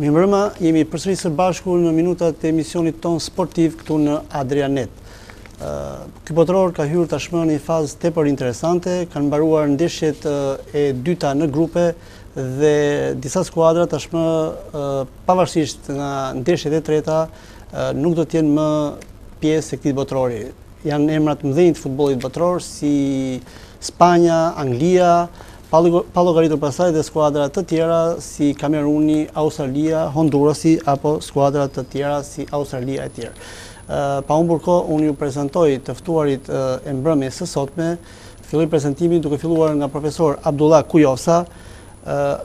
Mirëmbrëma, jemi përsëri së bashku në minutat e emisionit tonë sportiv këtu në Adrianet. Ky botëror ka hyrë tashmë në një fazë tepër interesante, kanë mbaruar ndeshjet e dyta në grupe dhe disa skuadra tashmë pavarësisht nga ndeshjet e treta nuk do të jenë më pjesë e këtij botërori. Janë emra të mëdhenj të futbollit botëror si Spanja, Anglia, pa llogaritur pastaj dhe skuadra të tjera si Kameruni, Australia, Hondurasi apo skuadra të tjera si Australia e tjera. Pa humbur kohë, unë ju prezantoj të ftuarit e mbrëmjes së sotme. Filloj prezantimin duke filluar nga profesor Abdullah Kujovsa,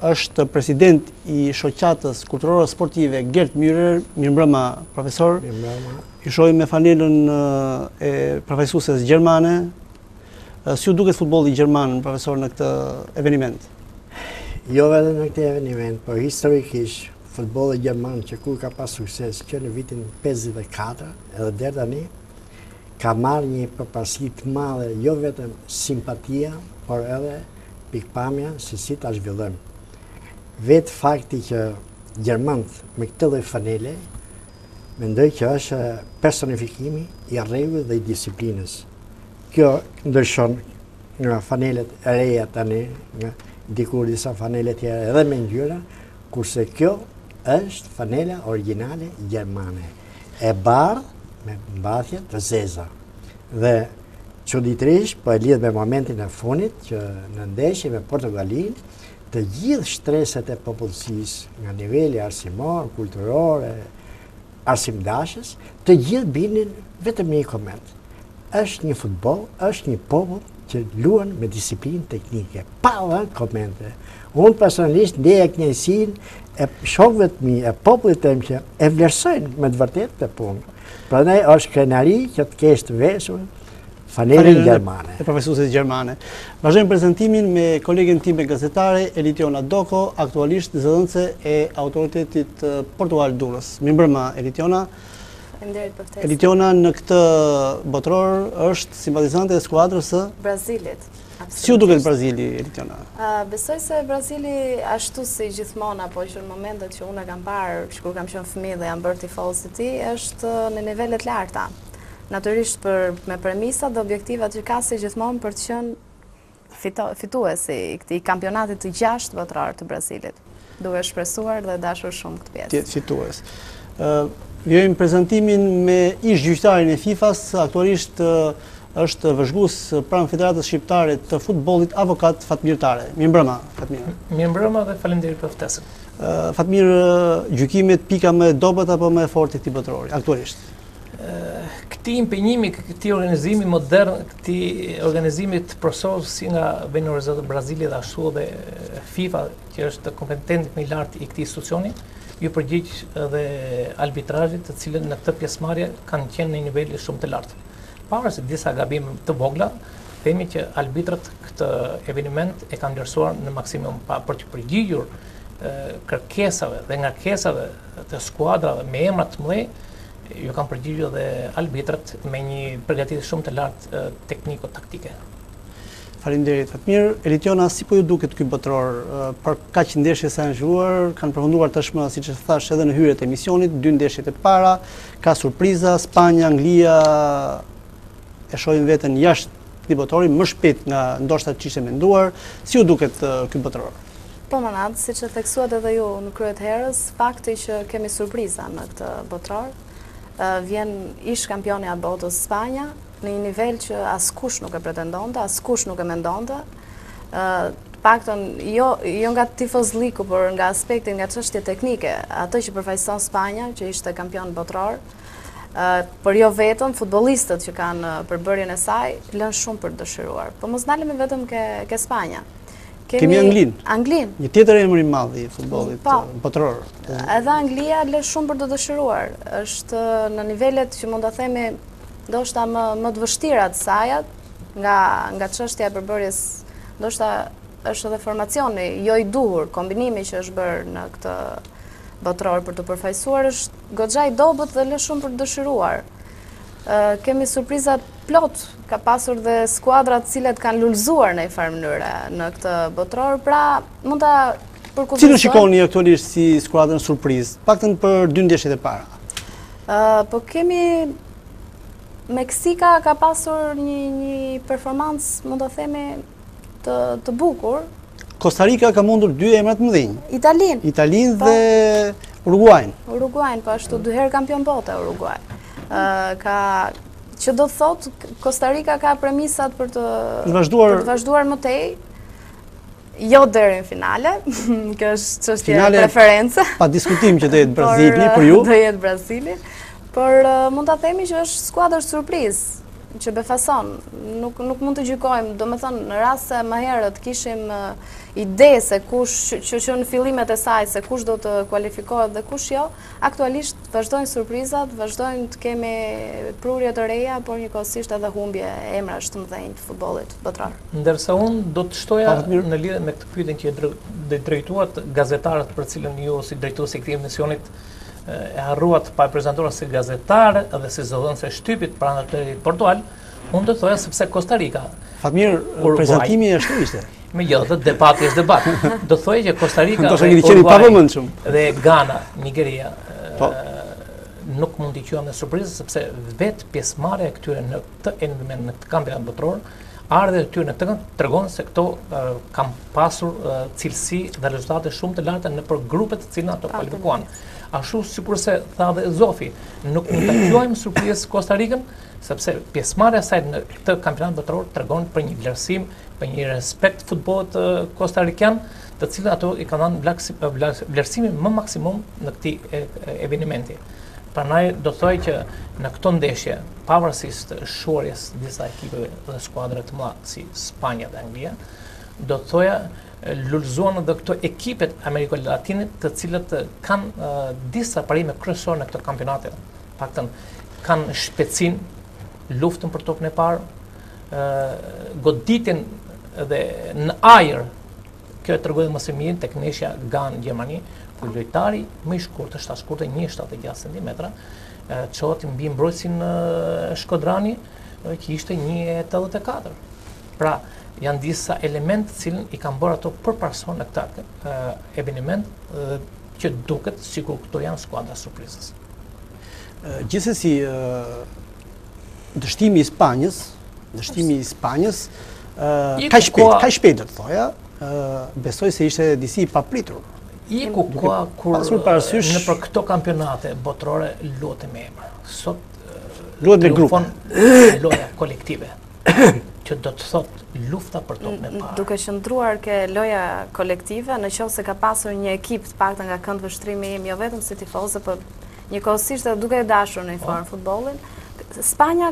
është president i shoqatës kulturore sportive Gerd Myler, mirëmbrëma profesor, ju shohim me fanelën e përfaqësueses gjermane, Si u duket futbolli gjerman, profesor, në këtë eveniment? Jo veç në këtë eveniment, por historikisht, futbolli gjerman që kur ka pas sukses që në vitin 54 edhe deri tani ka marrë një përparësi të madhe jo vetëm simpatia, por edhe pikëpamja se si ta zhvillojmë. Vetë fakti që gjermanët me këtë lloj fanele Mendoj që është personifikimi i rregullit dhe i disiplinës. Kjo ndryshon nga fanelet e reja tani, nga dikur disa fanele të tjera edhe me ngjyra, kurse kjo është fanela origjinale gjermane, e bardhë me mbathje të zeza. Dhe çuditërisht, po e lidhim me momentin e fundit, që në ndeshjen me Portugalin, Të gjitha shtresat e popullsisë, nga niveli arsimor, kulturor e arsimdashës, të gjithë binin vetëm një koment. Është një futboll, është një popull që luan me disiplinë teknike, pa lënë komente. Unë personalisht ndiej kënaqësinë e shokëve të mi, e popullit tem që e vlerësojnë me të vërtetë këtë punë. Pra ne është krenari që të kesh të veshur, Fanelën gjermane. E përfaqësueses gjermane. Vazhdojmë prezentimin me kolegen time gazetare, Elitiona Doko, aktualisht zëdhënëse e Autoritetit Portual Durrës. Mirëmbrëma, Elitiona. Elitiona në këtë botëror është simpatizante e skuadrës së... Brazilit. Si u duket Brazili, Elitiona? Besoj se Brazili ashtu si gjithmona, po që në momentet që unë e kam parë, që kur kam qënë fëmijë dhe jam bërë tifoze e tij, është në nivele të larta. Natyrisht për me premisat dhe objektivat që ka si gjithmonë për të qenë fituesi i këtij kampionati të gjashtë botërar të Brazilit, duke shpresuar dhe dashur shumë këtë pjesë. Të jetë fitues. Vijojmë prezentimin me ish gjyqtarin e FIFA-s, aktualisht është vëzhgues pranë Federatës Shqiptare të futbolit avokat Fatmir Tare. Mirëmbrëma, Fatmir. Mirëmbrëma dhe faleminderit për ftesën. Fatmir, gjykimet pika më e dobët apo më e fortë e këtij botërori, aktualisht? këtij impenjimi, këtij organizimi modern, këtij organizimi perfekt si nga vendi organizator Brazili dhe ashtu edhe FIFA, që është kompetenti më i lartë i këtij institucioni, iu përgjigj edhe arbitrazhi, të cilët në këtë pjesëmarrje kanë qenë në një nivel shumë të lartë. Pavarësisht se disa gabime të vogla, themi që arbitrat këtë eveniment e kanë vlerësuar në maksimum për t'iu përgjigjur kërkesave dhe ngarkesave të skuadrave me emra të mëdhenj, iu kanë përgjigjur dhe arbitrat me një përgatitje shumë të lartë tekniko taktike. Faleminderit Fatmir. Elitiona si po ju duket ky botëror? Për kaq ndeshje sa janë zhvilluar, kanë përfunduar tashmë siç e thashë edhe në hyrje të emisionit, dy ndeshjet e para, ka surpriza, Spanja, Anglia e shohin veten jashtë këtij botërori më shpejt nga ndoshta ç'ishte menduar, si ju duket ky botëror? Po mbrëma natën, siç e theksuat edhe ju në krye të herës, fakti që kemi surpriza në këtë botëror, vjen ish kampionia e botës Spanja, në një nivel që askush nuk e pretendonte, askush nuk e mendonte, të paktën, jo, jo nga tifozllëku, por nga aspekti, nga çështje teknike, atë që përfaqëson Spanja, që ishte kampion botëror, Por jo vetëm, futbolistët që kanë përbërjen e saj, lënë shumë për të dëshiruar. Po mos ndalemi vetëm ke, ke Spanja. Kemi, Kemi Anglin. Anglin. Një tjetër emër i madh i futbollit, po, botëror. Edhe Anglia lë shumë për të dëshiruar. Është në nivelet që mund ta themi ndoshta më më të vështira të sajat nga nga çështja e përbërjes ndoshta është edhe formacioni jo i duhur, kombinimi që është bërë në këtë botëror për të përfaqësuar është Goxha i dobët dhe lë shumë për të dëshiruar. Kemi surpriza plot, ka pasur dhe skuadra të cilat kanë lulëzuar në njëfarë mënyre në këtë botëror, pra mund të përkuziston... Cilën shikoni aktualisht si skuadrën surprizë, të paktën për dy ndeshjet e para? Po kemi... Meksika ka pasur një performancë, mund ta themi, të, të bukur. Kostarika ka mundur dy emra të mëdhenj. Italinë. Italinë po. dhe Uruguajnë. Uruguajnë, po ashtu, dy herë kampion bote Uruguajnë. Çka që do të thotë, Kostarika ka premisat për të vazhduar, për të vazhduar më tej, jo deri në finale, kjo është çështje preference. Pa diskutim që do jetë Brazili për ju. Do jetë Brazili, por mund të themi që është skuadër surprizë që befason, nuk, nuk mund të gjykojmë, domethënë, në rast se më herët kishim ide se kush, që, që në fillimet e saj, se kush do të kualifikohet dhe kush jo, aktualisht vazhdojnë surprizat, vazhdojnë të kemi prurje të reja, por njëkohësisht edhe humbje emrash të mëdhenj të futbolit botëror. Ndërsa unë do të shtoja në lidhe me këtë pyetjen që i drejtuat gazetares për cilën ju si drejtues i këtij emisionit, e harruat pa e prezentuar si gazetare dhe si zëdhënëse shtypit pranë Vëllaznisë, por, unë të thoja sepse Kosta Rika... Fatmir, prezentimi ashtu ishte. Me jo, dhe debati është debat. Do të thoja që Kosta Rika dhe Uruguay dhe Ghana, Nigeria, po. nuk mund t'i quajmë surprizë, sepse vetë pjesëmarrja e këtyre në këtë eveniment, në këtë kampionat botëror, Ardhja e tyre në të tregon se këto kanë pasur cilësi dhe rezultate shumë të larta nëpër grupet të cilat ato u kualifikuan. Ashtu sikurse tha dhe Zofi, nuk mund të quajmë surprizë Kosta Rikën, sepse pjesëmarrja e saj në këtë kampionat botëror tregon për një vlerësim, për një respekt futbollit kostarikan, të cilët ato i kanë dhënë vlerësimin më maksimum në këtij evenimenti. Prandaj do të thoja që në këto ndeshje pavarësisht shuarjes disa ekipeve dhe skuadrave të mëdha si Spanja dhe Anglia, do të thoja lulëzuan edhe këto ekipet Ameriko Latinit, të cilët kanë disa parime kryesore në këto kampionate. Paktën kanë shpejtësinë, luftën për topin e parë, goditjen dhe në ajër Kjo e tregoi më së miri tek ndeshja Gana Gjermani, ku lojtari më i shkurtër, shtatshkurtër, 1.76 cm, u çua mbi mbrojtësin Shkodrani, që ishte 1.84. Pra, janë disa elementë të cilën i kanë bërë ato parësorë në këtë eveniment dhe që duket sikur këto janë skuadra surprizës. Gjithsesi dështimi i Spanjës, dështimi i Spanjës, kaq shpejt, kaq shpejt do të thoja, besoj se ishte disi i papritur. Iku koha kur nëpër këto kampionate botërore luhej me emër. Sot luhet me grupe. Luhet kolektive. Që do të thotë lufta për topin e parë. Duke qëndruar te loja kolektive, në qoftë se ka pasur një ekip të paktën nga këndvështrimi im, jo vetëm si tifoz, por Njëkohësisht dhe duke e dashur në një farë po. futbolin, Spanja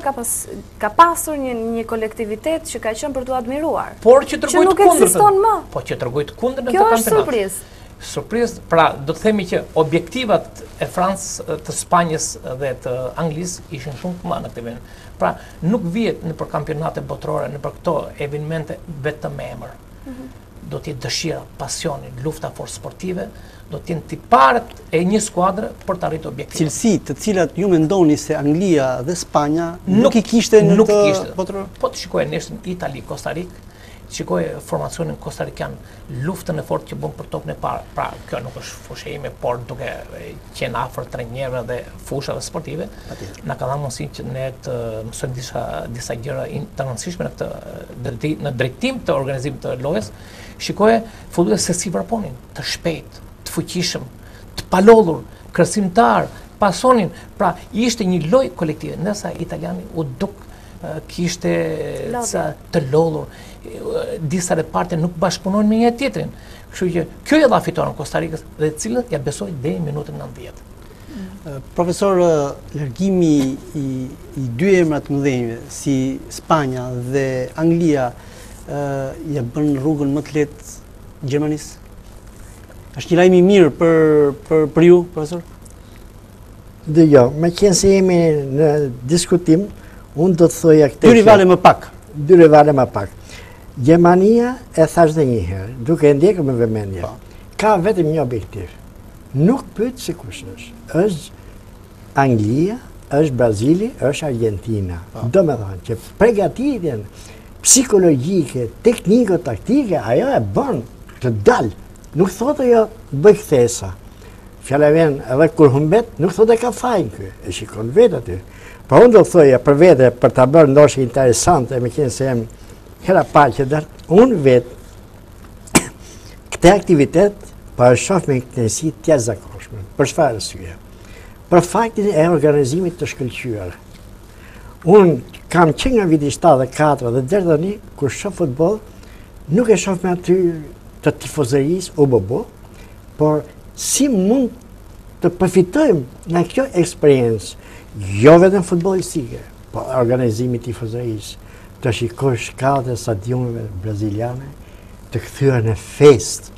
ka pasur një kolektivitet që ka qënë për të admiruar. Por që zhgënjeu kundër në këtë më. Po që zhgënjeu kundër në këtë kampionat. Kjo është surprizë. Surprizë, pra do të themi që objektivat e Francës, të Spanjës dhe të Anglisë ishin shumë të mëdha në këtë vend. Pra nuk vihet nëpër kampionate botërore, nëpër këto evenimente vetëm me emër. Mhm. Do të jetë dëshira, pasioni, lufta, forca sportive, do të jenë tiparet e një skuadre për të arritur objektivin. Cilësi të cilat ju mendoni se Anglia dhe Spanja nuk i kishte në këtë botëror? Po të shikoje ndeshjen Itali, Kosta Rikë, të shikoje formacionin kostarikan, luftën e fortë që bënë për topin e parë. Pra, kjo nuk është fusha ime, por duke qenë afër trajnerëve dhe fushave sportive, na ka dhënë mundësinë që ne të mësojmë disa, disa gjëra të rëndësishme në, këtë, në drejtim të organizimit të lojës, shikoje futbollin se si vraponin. të shpejtë, të fuqishëm, të palodhur, kërcimtarë, pasonin, pra ishte një lojë kolektive, ndërsa italianët u duk që ishin të lodhur, disa reparte nuk bashkëpunonin me njëri-tjetrin, kështu që kjo e dha fitoren Kostarikës dhe cilësinë besoj deri minutën nëntëdhjetë. Profesor, largimi i dy emrave të mëdhenj, si Spanja dhe Anglia, ia bën rrugën më të lehtë Gjermanisë. Është një lajm i mirë për për për ju, profesor? Dhe jo, meqenëse jemi në diskutim, unë do të thoja këtë... Dy rivalë më pak. Dy rivalë më pak. Gjermania, e thashë dhe një herë, duke e ndjekur me vëmendje, po. ka vetëm një objektiv. Nuk pyet se kush është. është Anglia, është Brazili, është Argentina. Po. Domethënë që përgatitjen psikologjike, tekniko-taktike, ajo e bën të dalë. Nuk thotë ajo bëj kthesa. Fjala vjen edhe kur humbet, nuk thotë e ka fajin ky. E shikon veten aty. Po unë do thoja për vete për ta bërë ndoshta interesante, meqenëse jam hera e parë që dal, unë vetë këtë aktivitet pa po e shoh me kënaqësi të jashtëzakonshme. Për çfarë arsye? për faktin e organizimit të shkëlqyer. Unë kam që nga viti 74 dhe deri tani, kur shoh futboll, nuk e shoh me atë sy të tifozerisë o bobo, por si mund të përfitojmë nga kjo eksperiencë, jo vetëm futbollistike, po organizimi i tifozerisë, të shikosh shkallët e stadiumeve braziliane, të kthyera në festë,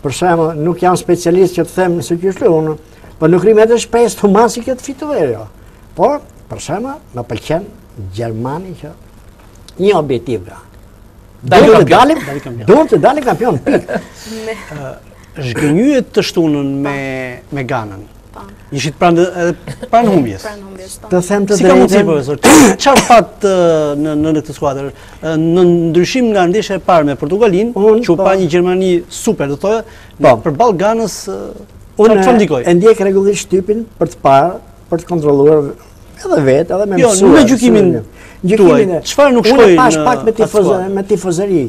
Për shembull, nuk jam specialist që të them siç është unë, por po nuk rrimë edhe shpesë të humbasë kjo, të fitojë ajo. Por, për shembull, më pëlqen Gjermania që një objektiv ka. Duhet të dalim, duhet të dalim kampion, pikë. Zhgënjyet të shtunën me Ganën. Po. Ishit pranë edhe pranë humbjes. Pranë humbjes. Po. Të them të drejtën. Si ka mundësi profesor? Çfarë ndodh në këtë skuadër? Në ndryshim nga ndeshja e parë me Portugalinë, që u pa një Gjermani super, do thoya, po. për ballë Ganës unë çfarë ndikoi? E ndjek rregullisht shtypin për të parë, për të kontrolluar edhe vetë, edhe me mësu. Jo, në gjykimin tuaj. Çfarë nuk shkoi? Unë e pashë pak me tifozë, me tifozëri.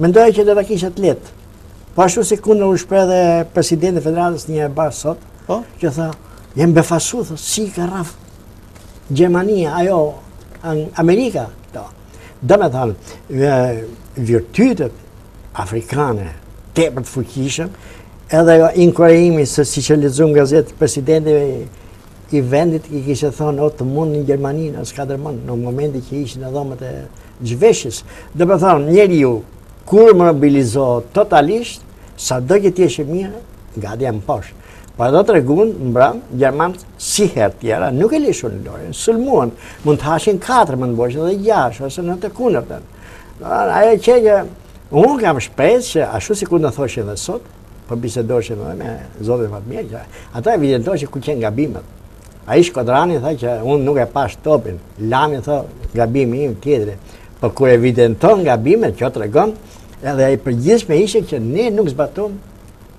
Mendoja që do ta kishte të lehtë. Po ashtu si kundër u shpreh dhe presidenti i Federatës një herë bash sot, po? që tha, jam befasu, thashë, si ka ra Gjermania, ajo, Amerika, to. Do me thanë, virtytet afrikane, tepër të fuqishëm, edhe ai inkurajimi, se siç e lexum n'gazetë, presidenti i vendit i kishe thonë, do të mundni Gjermaninë, në skuadër, në momentin që ishin në dhomët e zhveshjes. Do me thanë, njeri ju, Kur mobilizohet totalisht, sado që t'jesh i mirë, gati je më poshtë. Por e treguan, mbrëmë, gjermanët, si herë tjera, nuk e lëshun lojën, sulmuan, mund të hanin 4, mund të bëshin dhe 6, ose në të kundërtën. Ajo që që, unë kam shpresë që, ashtu sikundër thoshin dhe sot, se po bisedoshim dhe me zotin Fatmir, që ata evidentuan që ku qenë gabimet. Ai Shkodrani tha që unë nuk e pashë topin, Lami tha gabimi im, tjetri, Po kur evidenton gabimet, kjo tregon edhe e përgjithshme ishte që ne nuk zbatuam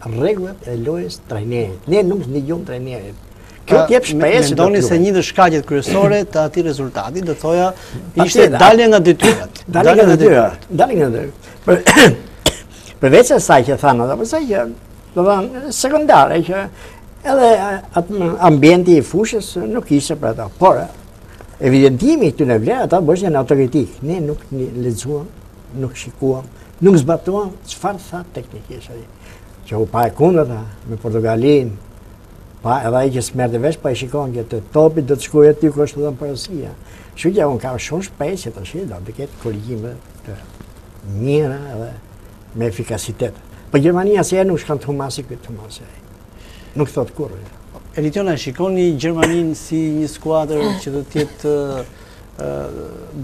rregullat e lojës së trajnerit. Ne nuk ndigjuam trajnerin. Kjo të jep shpresë. Mendoni se një ndër shkaqet kryesore të atij rezultati do thoja ishte dalja nga detyrat. Dalja nga detyrat. Dalja nga detyrat. Po, përveç asaj që thanë ata, arsye që do të thosha sekondare që edhe ambienti i fushës nuk ishte për ata. Por Evidentimi i këtyre vlerave, ta bësh në autokritikë. Ne nuk lexuam, nuk shikuam, nuk zbatuam çfarë tha teknikisht ai. Që u pa e kundërta me Portugalinë, pa edhe ai që s'merrte vesh, pa po e shikon që topi do të shkojë aty ku është dhënë porosia. Kështu që unë kam shumë shpresë që tash do të ketë korrigjime të mira edhe Me efikasitet. Po Gjermania se nuk shkon të humbasë, të humbasë. Nuk thuhet kurrë. Editona, e shikoni Gjermaninë si një skuadrë që do të jetë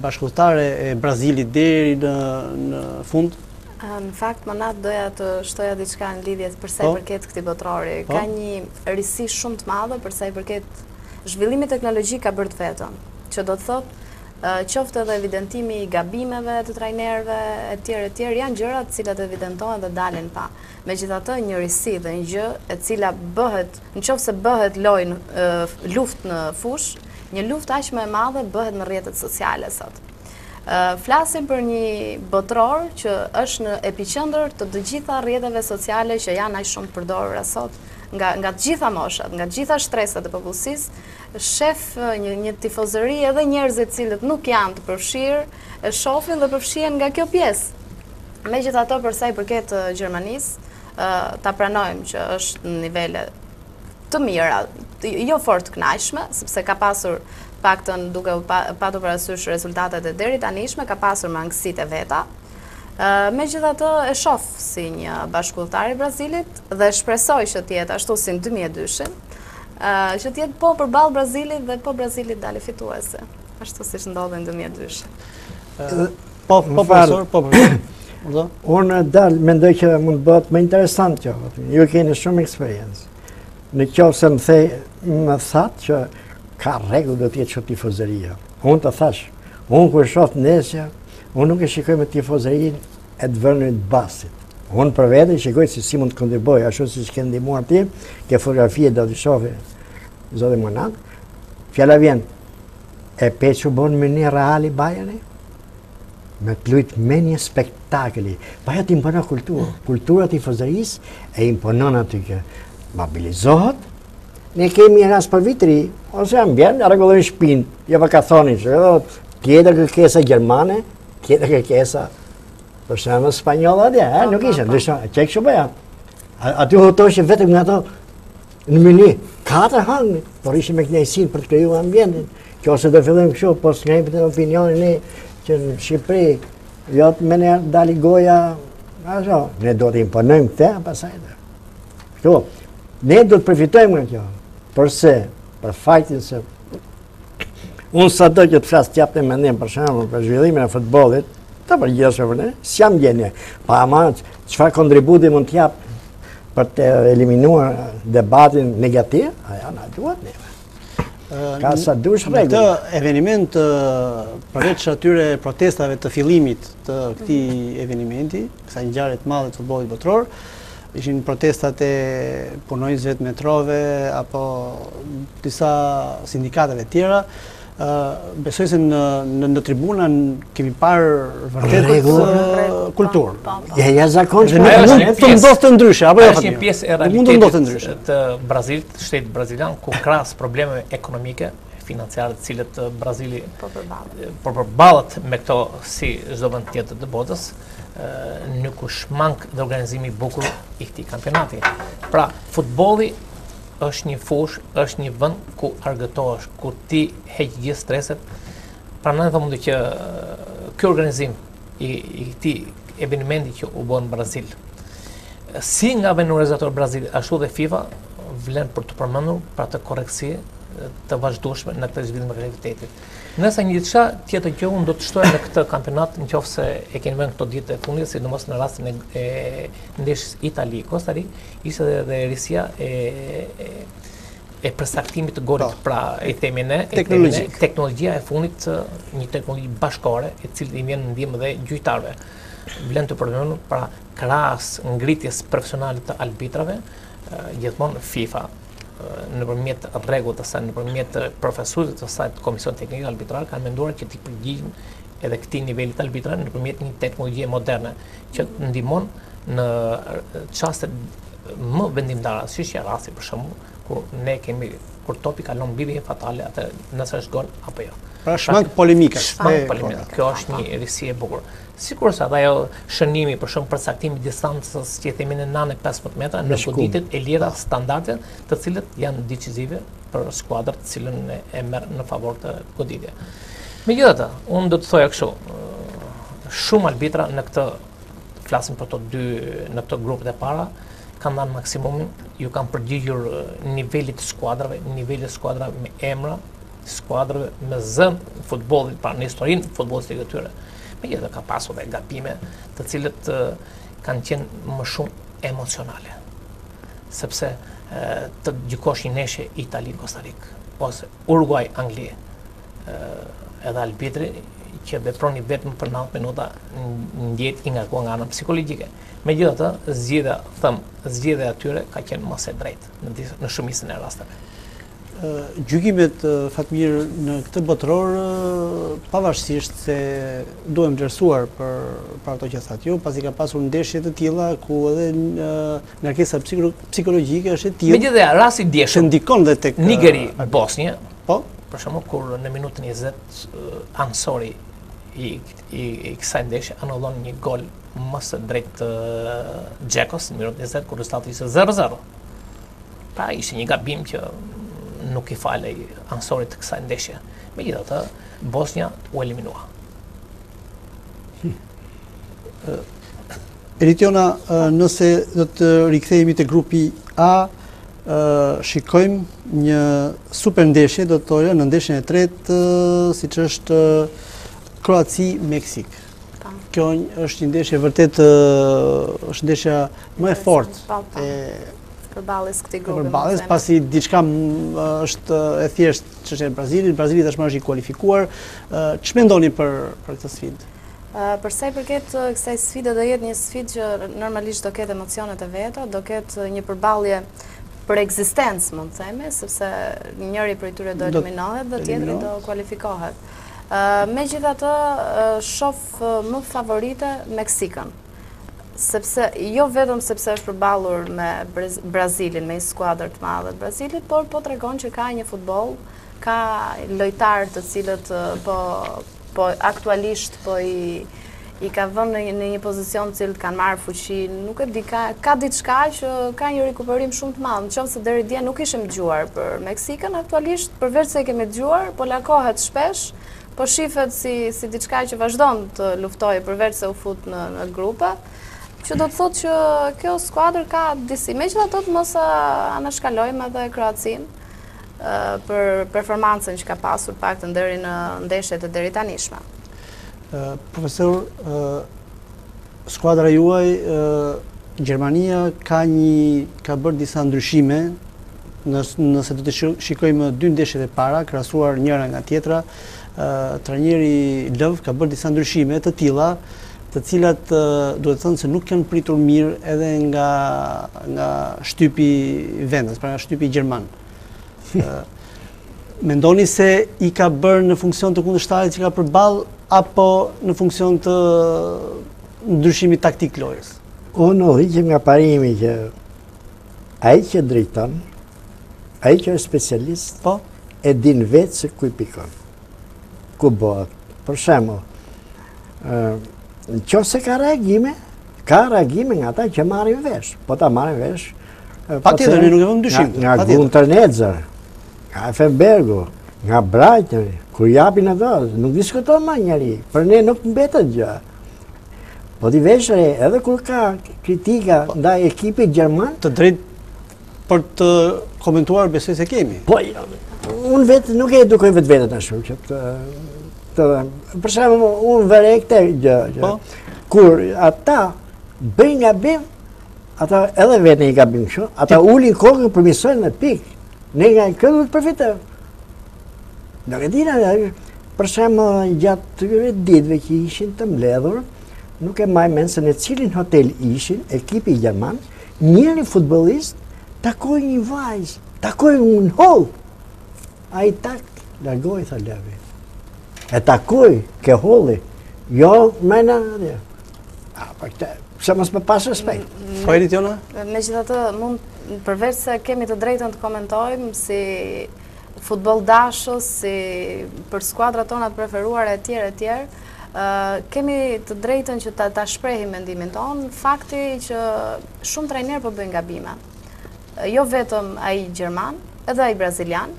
bashkudhëtare e Brazilit deri në fund? Në fakt, domethënë doja të shtoja diçka në lidhje, përsa i po. përket këtij botërori. Po. Ka një risi shumë të madhe përsa i përket zhvillimit, teknologjia ka bërë të vetën. Që do të thotë, qoftë edhe evidentimi i gabimeve të trajnerëve etj etj janë gjëra të cilat evidentohen dhe dalin po megjithatë një risi dhe një gjë e cila bëhet në qoftë se bëhet lojë luftë në fushë një luftë aq më e madhe bëhet në rrjetet sociale sot flasim për një botëror që është në epiqendër të të gjitha rrjeteve sociale që janë aq shumë të përdorura sot nga nga të gjitha moshat nga të gjitha shtresat e popullsisë shef një një tifozëri edhe njerëz të cilët nuk janë të përfshirë e shofin dhe përfshihen nga kjo pjesë. Megjithatë për sa i përket Gjermanisë, ta pranojmë që është në nivele të mira, jo fort kënaqshme, sepse ka pasur paktën duke u patur parasysh rezultatet e deri tanishme, ka pasur mangësitë e veta. Megjithatë e shoh si një bashkudhëtar i Brazilit dhe shpresoj që të jetë ashtu si në 2002-shin. Që të jetë po përballë Brazilit dhe po Brazili të dalë fituese, ashtu siç ndodhi në 2002. Po, po profesor, po profesor. Ndaj mendoj që mund të bëhet më interesant kjo. Ju keni shumë eksperiencë. Në qoftë se më thej më that që ka rregull do të jetë shumë tifozëria. Unë të thashë, unë kur shoh ndeshje, unë nuk e shikoj me tifozërinë e të vënit të basit. Unë për vete shikoj se si mund të kontribuoj, ashtu siç ke ndihmuar ti, ke fotografie do të shofë, zoti Monat, fjala vjen, e pe ç'u bë me një Reali Bajerni, me të lujtë me një spektakli, Bajerni të imponon kulturë, kulturën e tifozërisë e imponon aty që mobilizohet, ne kemi një rast për vitri, ose ja ta bie, ne rregullojmë shpinë, jo për ka thoni që, tjetër kërkesa gjermane, tjetër kërkesa Për shembull spanjollë atje, e, nuk ishe, dhe shumë, qekë shumë bëja. Aty u takoshe vetëm nga to, në mëni, katër hangë, por ishim me knaqësinë për të kriju ambientin. Qoftë se do fillojmë kështu, po së ngejmë të opinionin ne, që në Shqipëri, jo të mene dali goja, a zho, ne do të imponojmë këtë, a pastaj dhe. Kështu, ne do të përfitojmë nga kjo, përse, për faktin se Unë sado që të flas të jap një mendim për shembull për zhvillimin e futbolit, të përgjithë për ne, si jam gjenje. Po ama, çfarë kontributi mund të jap për të eliminuar debatin negativ, ajo na duhet neve. Ka sa shumë rregull. Në këtë eveniment, përveç atyre protestave të fillimit të këtij evenimenti, kësaj ngjarje të madhe të futbolit botëror, Ishin protestat e punonjësve të metrove apo disa sindikateve tjera. Besoj se në tribuna kemi parë vërtet këtë kulturë. Po, po. Ja, ja zakon që mund të ndodhë ndryshe. Apo është jo, një pjesë e realitetit të Brazilit, shtetit brazilian, ku krahas problemeve ekonomike, financiare të cilat Brazili po përballet me këto si çdo vend tjetër të botës, nuk u shmank dhe organizimi i bukur i këtij kampionati. Pra, futbolli është një fushë, është një vend ku argëtohesh, ku ti heq gjithë streset. Pra ne themi që ky organizim i, i këtij evenimenti që u bë në Brazil, si nga vendi organizator Brazil, ashtu dhe FIFA, vlen për t'u përmendur, pra të korrektësi, të vazhdueshme në këtë zhvillim të aktivitetit. Nëse një diçka tjetër që unë do të shtoja në këtë kampionat, në qoftë se e keni vënë këto ditët e fundit, sidomos në rastin e ndeshjes Itali, Kosta Rika, ishte dhe, dhe risia e, e, e përcaktimit të golit, po. pra e themi ne teknologjia, teknologjia e fundit, një teknologji bashkëkohore, e cila i vjen në ndihmë dhe gjyqtarëve. Vlen të përdojnë, pra krahas ngritjes profesionale të arbitrave, gjithmonë FIFA nëpërmjet rregullave të saj, nëpërmjet profesorëve të saj të Komisionit Teknik Arbitral, kanë menduar që t'i përgjigjen edhe këtij nivelit arbitral nëpërmjet një teknologjie moderne që ndihmon në çaste më vendimtare, siç janë rasti për shembull kur ne kemi kur topi kalon mbi vijën fatale atë nëse është gol apo jo. Pra shmang polemika. Shmang polemika. Kjo është një risi e bukur. Sikurse edhe ai shënimi për shembull përcaktimi i distancës që i themi ne nëntë 15 metra në goditjet e lira standarde, të cilat janë decizive për skuadrën e cila e merr në favor të goditjes. Megjithatë, unë do të thoja kështu, shumë arbitra në këtë flasim për të dy në këto grupet e para, kanë dhënë maksimumin, ju kanë përgjigjur nivelit të skuadrave, nivelit të skuadrave me emra, skuadrave me zë në futboll, pra në historinë futbollistike të tyre. Megjithëse ka pasur dhe gabime të cilat kanë qenë më shumë emocionale. Sepse të gjykosh një ndeshje Itali, Costa Rica, ose Uruguay, Angli, edhe arbitri që vepron vetëm për 90 minuta ndihet i ngarkuar nga ana psikologjike. Megjithatë, zgjedhja, them, zgjedhja e tyre ka qenë më se e drejtë në, në shumicën e rasteve. Gjykimet Fatmir në këtë botëror pavarësisht se duhen vlerësuar për për ato që thatë ju, pasi ka pasur ndeshje të tilla ku edhe ngarkesa psikologjike është e tillë. Megjithatë, rasti i djeshëm ndikon dhe tek Nigeri, Bosnje. Po, për shembull kur në minutën 20 anësori i i i kësaj ndeshje anullon një gol më se të drejtë Xhekos në minutën 20 kur rezultati ishte 0-0. Pra ishte një gabim që nuk i falej anësorit të kësaj ndeshje. Megjithatë, Bosnia u eliminua. Eritiona, nëse do të rikthehemi te grupi A, shikojmë një super ndeshje, do të thoja në ndeshjen e tretë, siç është Kroaci-Meksik. Kjo është një ndeshje vërtet është ndeshja më e fortë po, po. përballjes këtij grupi. Përballjes, pasi diçka është e thjeshtë që është e Brazilit, Brazili tashmë është i kualifikuar. Ç'mendoni për këtë sfidë? Për sa i përket kësaj sfide do jetë një sfidë që normalisht do ketë emocionet e veta, do ketë një përballje për ekzistencë, mund të themi, sepse njëri prej tyre do eliminohet dhe tjetri do kualifikohet. Megjithatë, shof më favorite Meksikën. Sepse jo vetëm sepse është përballur me Brazilin, me një skuadër të madhe të Brazilit, por po tregon që ka një futboll, ka lojtarë të cilët po po aktualisht po i i ka vënë në një, në një pozicion të cilët kanë marrë fuqi, nuk e di, ka, ka diçka që ka një rikuperim shumë të madh, në qoftë se deri dje nuk kishim dëgjuar për Meksikën, aktualisht, përveç se i kemi dëgjuar, po lakohet shpesh, po shifet si, si diçka që vazhdon të luftojë përveç se u fut në, në grupe, që do të thotë që kjo skuadër ka disi, megjithatë të mos anashkalojmë edhe Kroacinë, për performancën që ka pasur të paktën deri në ndeshjet e deritanishme. Profesor, skuadra juaj, Gjermania ka një, ka bërë disa ndryshime, nëse do të shikojmë dy ndeshjet e para, krahasuar njëra nga tjetra, trajneri Lëv ka bërë disa ndryshime të tilla, të cilat duhet thënë se nuk janë pritur mirë edhe nga nga shtypi vendas, pra nga shtypi gjerman. Mendoni se i ka bërë në funksion të kundërshtarit që ka përball apo në funksion të ndryshimit taktik të lojës? Unë udhëhiqem nga parimi që ai që drejton, ai që është specialist, po? e din vetë se ku i pikon. Ku bëhet? Për shembull, Në qofë se ka reagime, ka reagime nga ta që marrim vesh. Po ta marrim vesh... Patjetër, ne nuk e vëmë në dyshim. Nga Gunter Netzer, nga Effenbergu, nga Breitneri, kur japin ata, nuk diskuton më njeri, për ne nuk mbetet gjë. Po ti vësh re, edhe kur ka kritika po. ndaj ekipit gjerman... Të drejtë për të komentuar besoj se kemi. Po, unë vetë nuk e edukoj vetveten shumë, që të Të dhe, përse më unë vë re këtë gjë, gjë. Po? Kur ata bëjnë gabime, ata edhe vetë bëjnë gabime shumë, ata ulin kokën përmirësojnë me pikë. Ne nga ana tjetër të përfitojmë. Në këtë dina, përse më gjatë tërë ditëve që ishin të mbledhur, nuk e mbaj mend se në cilin hotel ishin, ekipi gjerman, njëri futbollist takoi një vajzë, takoi në holl. Ai tak, largohu, tha Lëvi. E takoi, te holli. Jo, me në adje. A, për po këtë, se mos me pas respekt. Mm, po e ditë jona? Megjithatë mund, përveç se kemi të drejtën të komentojmë si futbolldashës, si për skuadrat tona të preferuara e tjerë e tjerë, kemi të drejtën që ta shprejhim mendimin tonë, fakti që shumë trajnerë po bëjnë gabime. jo vetëm ai gjerman, edhe ai brazilian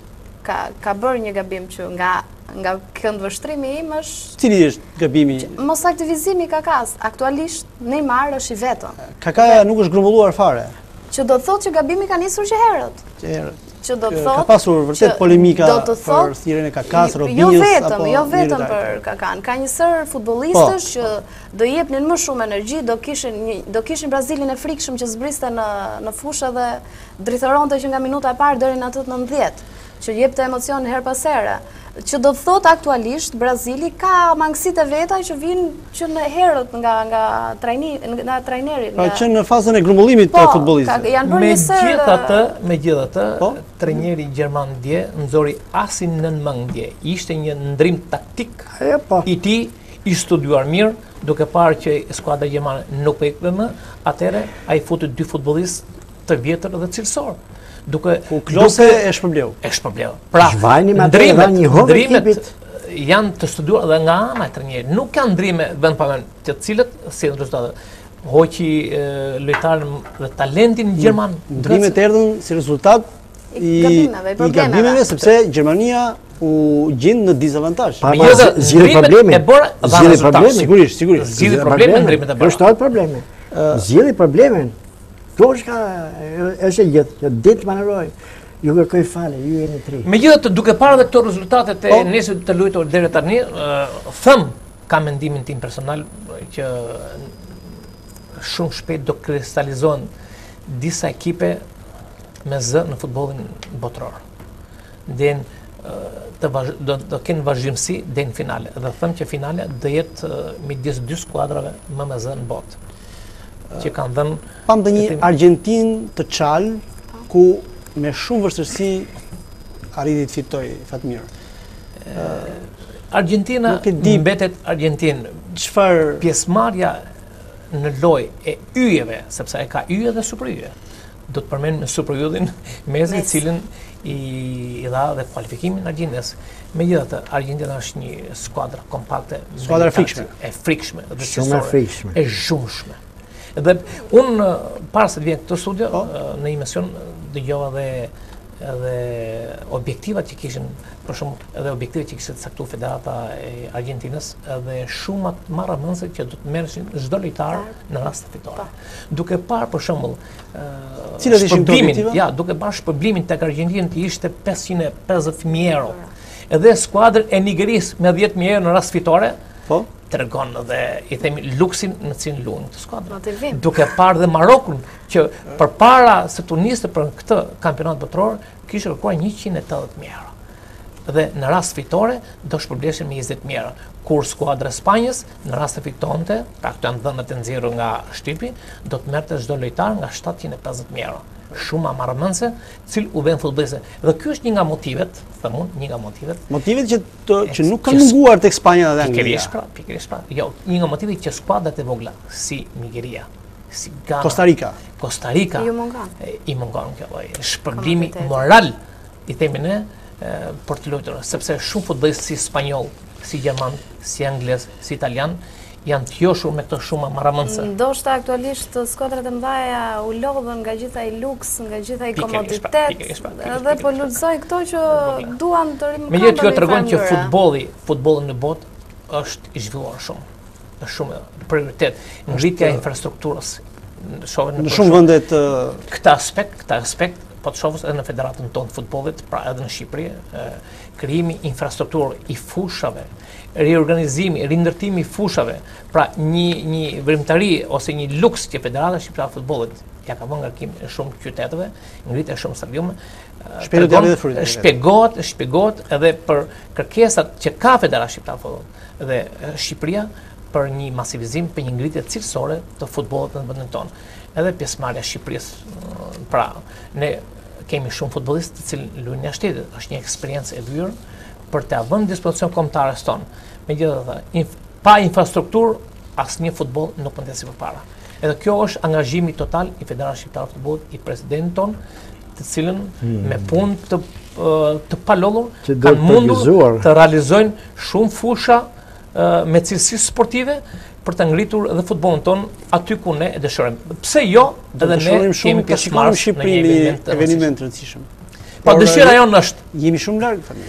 ka ka bërë një gabim që nga nga këndvështrimi im është Cili është gabimi? Mos aktivizimi i Kakas, aktualisht Neymar është i vetëm. Kaka nuk është grumbulluar fare. Që do të thotë që gabimi ka nisur që herët. Që herët. Që do të thotë ka pasur vërtet polemika për thirrjen e Kakas, jo Robinhos apo Jo vetëm, jo vetëm për Kakan. Ka një sërë futbollistësh po, që po. Do jepnin më shumë energji, do kishin do kishin Brazilin e frikshëm që zbriste në në fushë dhe drithëronte që nga minuta e parë deri në atë të 90 që jepte emocione herë pas here. Që do të thotë aktualisht Brazili ka mangësitë e veta që vinë që herët nga nga trajni nga trajneri. Pra që në fazën e grumbullimit të po, futbollistëve. Janë bërë një sërë... Megjithatë, megjithatë, po? trajneri gjerman dje nxori asin nën mëngë. Ishte një ndërrim taktik. Ajo po. I tij i studiuar mirë, duke parë që skuadra gjermane nuk po ikën më, atëherë ai futi dy futbollistë të vjetër dhe cilësorë. Duke... Ku Klose e shpërbleu. E shpërbleu. Pra, ndërrimet dha një hov ekipit janë të studiuara dhe nga ana e trajnerit. Nuk janë ndërrime vend pa vend, të cilat si rezultate hoqi lojtarin dhe talentin mm. gjerman. Ndërrimet erdhën si rezultat i gabimeve, i problemeve. I gabimeve, sepse Gjermania u gjind në dizavantazh. Pa, pa, zgjidhi probleme. E bëri, zgjidhi probleme. Sigurisht, sigurisht. Zgjidhi probleme me ndërrimet e bëra. Kishte ato probleme. Zgjidhi probleme. Kjo është ka, është e gjitha, që diti të manovrojë. Ju kërkoj falje, ju jeni tri. Megjithatë duke parë dhe këto rezultate të, po, ndeshje të luajtura deri tani, them ka mendimin tim personal që shumë shpejt do kristalizohen disa ekipe me zë në futbollin botëror. Dhe të vazh, do, do kenë vazhdimësi dhe në finale. Dhe them që finalja do jetë midis dy skuadrave më me zë në botë. Që kanë dhënë... Pamë dhe një Argjentinë të çalë, ku me shumë vështirësi arriti të fitojë, fatmirë. Argjentina mbetet Argjentinë. Çfarë... Pjesëmarrja në lojë e yjeve, sepse e ka yje dhe superyje. Do të përmend superyllin Mesi, Mesi, i cili i, i dha dhe kualifikimin Argjentinës. Megjithatë, Argjentina është një skuadrë kompakte. Skuadrë e frikshme. E frikshme. Dhe shumë e frikshme. E zhurmshme. Edhe unë, para se të vija në këtë studio, oh. në emision, dëgjova dhe edhe objektivat që kishin, për shumat edhe objektivat që kishte caktuar Federata e Argjentinës, edhe shumat marramendëse që do të merrnin çdo lojtar në rast fitoreje. Duke parë për shembull, cilët ishin objektivat? Ja, duke parë shpërblimin tek Argjentina që ishte 550.000 euro. Edhe skuadra e Nigerisë me 10.000 euro në rast fitoreje, po tregon edhe i themi luksin në cilin luajnë këto skuadra. Duke parë dhe Marokun Që përpara se të niste për këtë kampionat botëror, kishte kërkuar 180 mijë euro. Dhe në rast fitoreje, do shpërbleheshin me 20 mijë euro. Kur skuadra e Spanjës, në rast se fitonte, pra këto janë të dhënat e nxjerra nga shtypi, do të merrte çdo lojtar nga 750 mijë euro. Shuma marramendëse, të cilat u venë futbollistëve. Dhe kjo është një nga motivet, dhe mund, një nga motivet. Motivet që, të, që nuk kanë munguar te Spanja dhe Anglia. Pikërisht pra, pikërisht pra. Jo, një nga motivet që skuadrat e vogla, si Nigeria, si Gana. Costa Rica. Costa Rica. Ju mungon. I mungon kjo lloj shpërblimi moral i themi ne për të luajtur, sepse shumë futbollistë si spanjollë, si gjermanë, si anglezë, si italianë janë të joshur me këto shuma marramendëse. Ndoshta aktualisht skuadrat e mëdhaja u lodhën nga gjithë ai luks, nga gjithë ai komoditet, dhe po lulëzojnë këto që duan të rimëkëmben nga e panjohura. Megjithatë kjo tregon që futbolli, futbolli në botë, është i zhvilluar shumë. është shumë prioritet ngritja e infrastrukturës. Në shumë vende të këtë aspekt... Këtë aspekt po të shohësh edhe në federatën tonë të futbollit, pra edhe në Shqipëri, krijimi i infrastrukturës i fushave, riorganizimi, rindërtimi i fushave, pra një një veprimtari ose një luks që Federata Shqiptare e Futbollit ja ka vënë ngarkim shumë qyteteve, ngritja e shumë stadiumeve. Shpjegohet, shpjegohet edhe për kërkesat që ka Federata Shqiptare e Futbollit. dhe Shqipëria për një masivizim, për një ngritje cilësore të futbolit në vendin tonë. Edhe pjesëmarrja e Shqipërisë, pra ne kemi shumë futbollistë të cilët luajnë jashtë shtetit, është një eksperiencë e vyer për ta vënë në dispozicion kombëtares tonë. Megjithatë, inf pa infrastrukturë asnjë futboll nuk mund të eci përpara. Edhe kjo është angazhimi total i Federatës Shqiptare të Futbollit, i presidentit tonë, të cilët hmm me punë të, të palodhur kanë mundur të realizojnë shumë fusha me cilësi sportive për ta ngritur edhe futbollin tonë aty ku ne e dëshirojmë. Pse jo? Edhe ne kemi shumë të shikojmë në Shqipëri një eveniment të rëndësishëm. Po dëshira jonë është jemi shumë larg tani.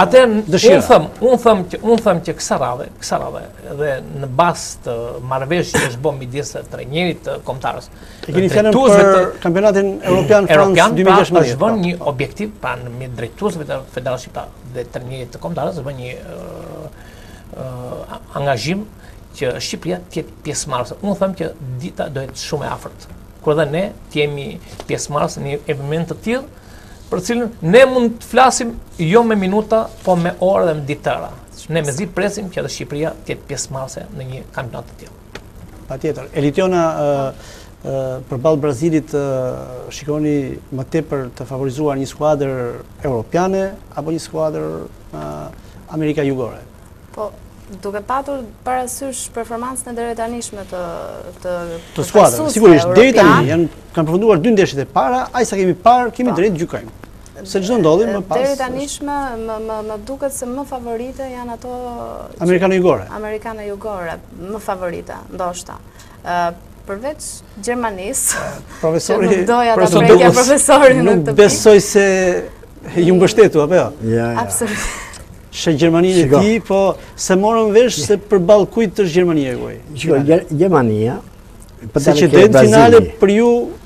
Atë dëshira. Unë them, unë them që unë them që kësaj radhe, kësaj radhe dhe në bazë të marrëveshjes që është bën midis trajnerit të kombëtares. E keni fjalën për kampionatin europian France 2016. Europian pra është bën një objektiv pra në mes drejtuesve të Federatës Shqiptare dhe trajnerit të kombëtares është bën një angazhim që Shqipëria të jetë pjesëmarrëse. Unë them që dita do jetë shumë e afërt kur dhe ne të jemi pjesëmarrës në një eveniment të tillë, për të cilin ne mund të flasim jo me minuta, po me orë dhe me ditëra. Ne mezi presim që edhe Shqipëria të jetë pjesëmarrëse në një kampionat të tillë. Patjetër. Elitjona, përballë Brazilit shikoni më tepër të favorizuar një skuadër europiane apo një skuadër amerikano-jugore? Po, duke patur parasysh performancën e deritanishme të të të skuadrave, sigurisht, deri tani, kanë përfunduar dy ndeshjet e para, aq sa kemi parë, kemi po. të drejtë të gjykojmë. Se ç'do ndodhi më pas. Deri tani më më më duket se më favorite janë ato amerikano-jugore. Amerikano-jugore, më favorite, ndoshta. Ë përveç Gjermanisë. Profesori, nuk doja ta prekja profesorin në të. Besoj se ju mbështesni apo jo? Ja, ja. Absolutisht. Shë Gjermania e tij, po s'e morëm vesh se përballë kujt është Gjermania e juaj. Gjermania. Për të qenë finale për ju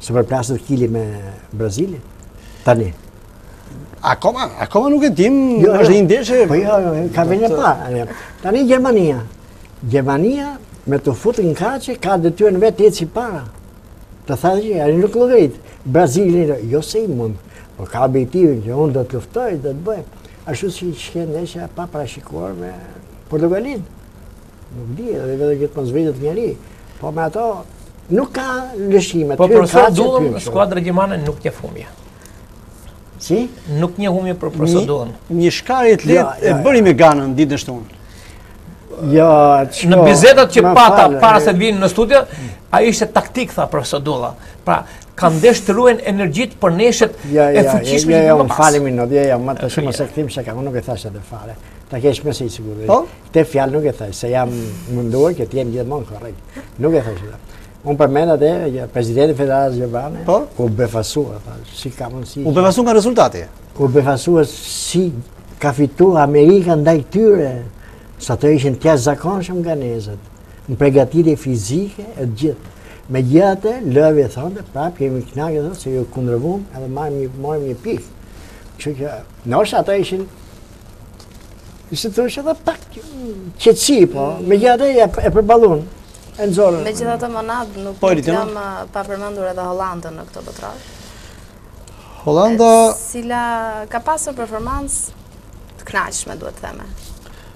Se përplaset Kili me Brazilin, tani. Akoma, akoma nuk e tim, jo, është jo. një ndeshje. Po jo, jo, jo ka vënë pa. Tani Gjermania. Gjermania me të futë në kaçe ka detyrën e vet të ecë para. Të thashë që ai nuk llogaritet. Brazili jo se i mund, por ka objektivin që unë do të luftoj, do të bëj. Ashtu si qe ndeshja e paparashikuar me Portugalinë. Nuk di, edhe vetë gjithë mos vitet njëri, po me ato nuk ka lëshime. Po profesor Dullum, skuadra gjermane nuk njeh humbje. Si? Nuk njeh humbje për profesor Dullum. Një shkarje të lehtë e bëri me Ganën ditën e shtunë. Ja, qko, në bisedat që pata para se të vinim në studio, ai ishte taktikë, tha profesor Dulla. Pra, kanë dashur të ruajnë energjitë për ndeshjet ja, ja, e fuqishme ja, ja, ja, më fal një minutë, ja, ja, ma të shumë se këtim se ka, unë nuk e thashë dhe fare, ta kesh më se të sigurt, po? Këtë fjalë nuk e thashë, se jam munduar që të jem gjithmonë korrekt. Nuk e thashë. Unë përmend atë që presidenti i federatës gjermane po? u befasua, tha, si ka mundësi. U befasua nga rezultati. U befasua si ka fitu Amerika ndaj tyre, sa të ishin të jashtëzakonshëm ganezët, në përgatitje fizike e gjithë. Megjithatë, lëve e thonde, prapë jemi kënaq edhe se iu kundërvumë edhe marrim një, marrim një pikë. Që që, nështë ato ishin Ishte të rëshë edhe pak qetësi, po, mirëpo ja dhe e përballuan, e nxorën. Megjithatë Mond, nuk po, nuk lëmë uh, pa përmendur edhe Holandën në këtë botëror. Holanda... E cila ka pasur performancë të kënaqshme, duhet të themi,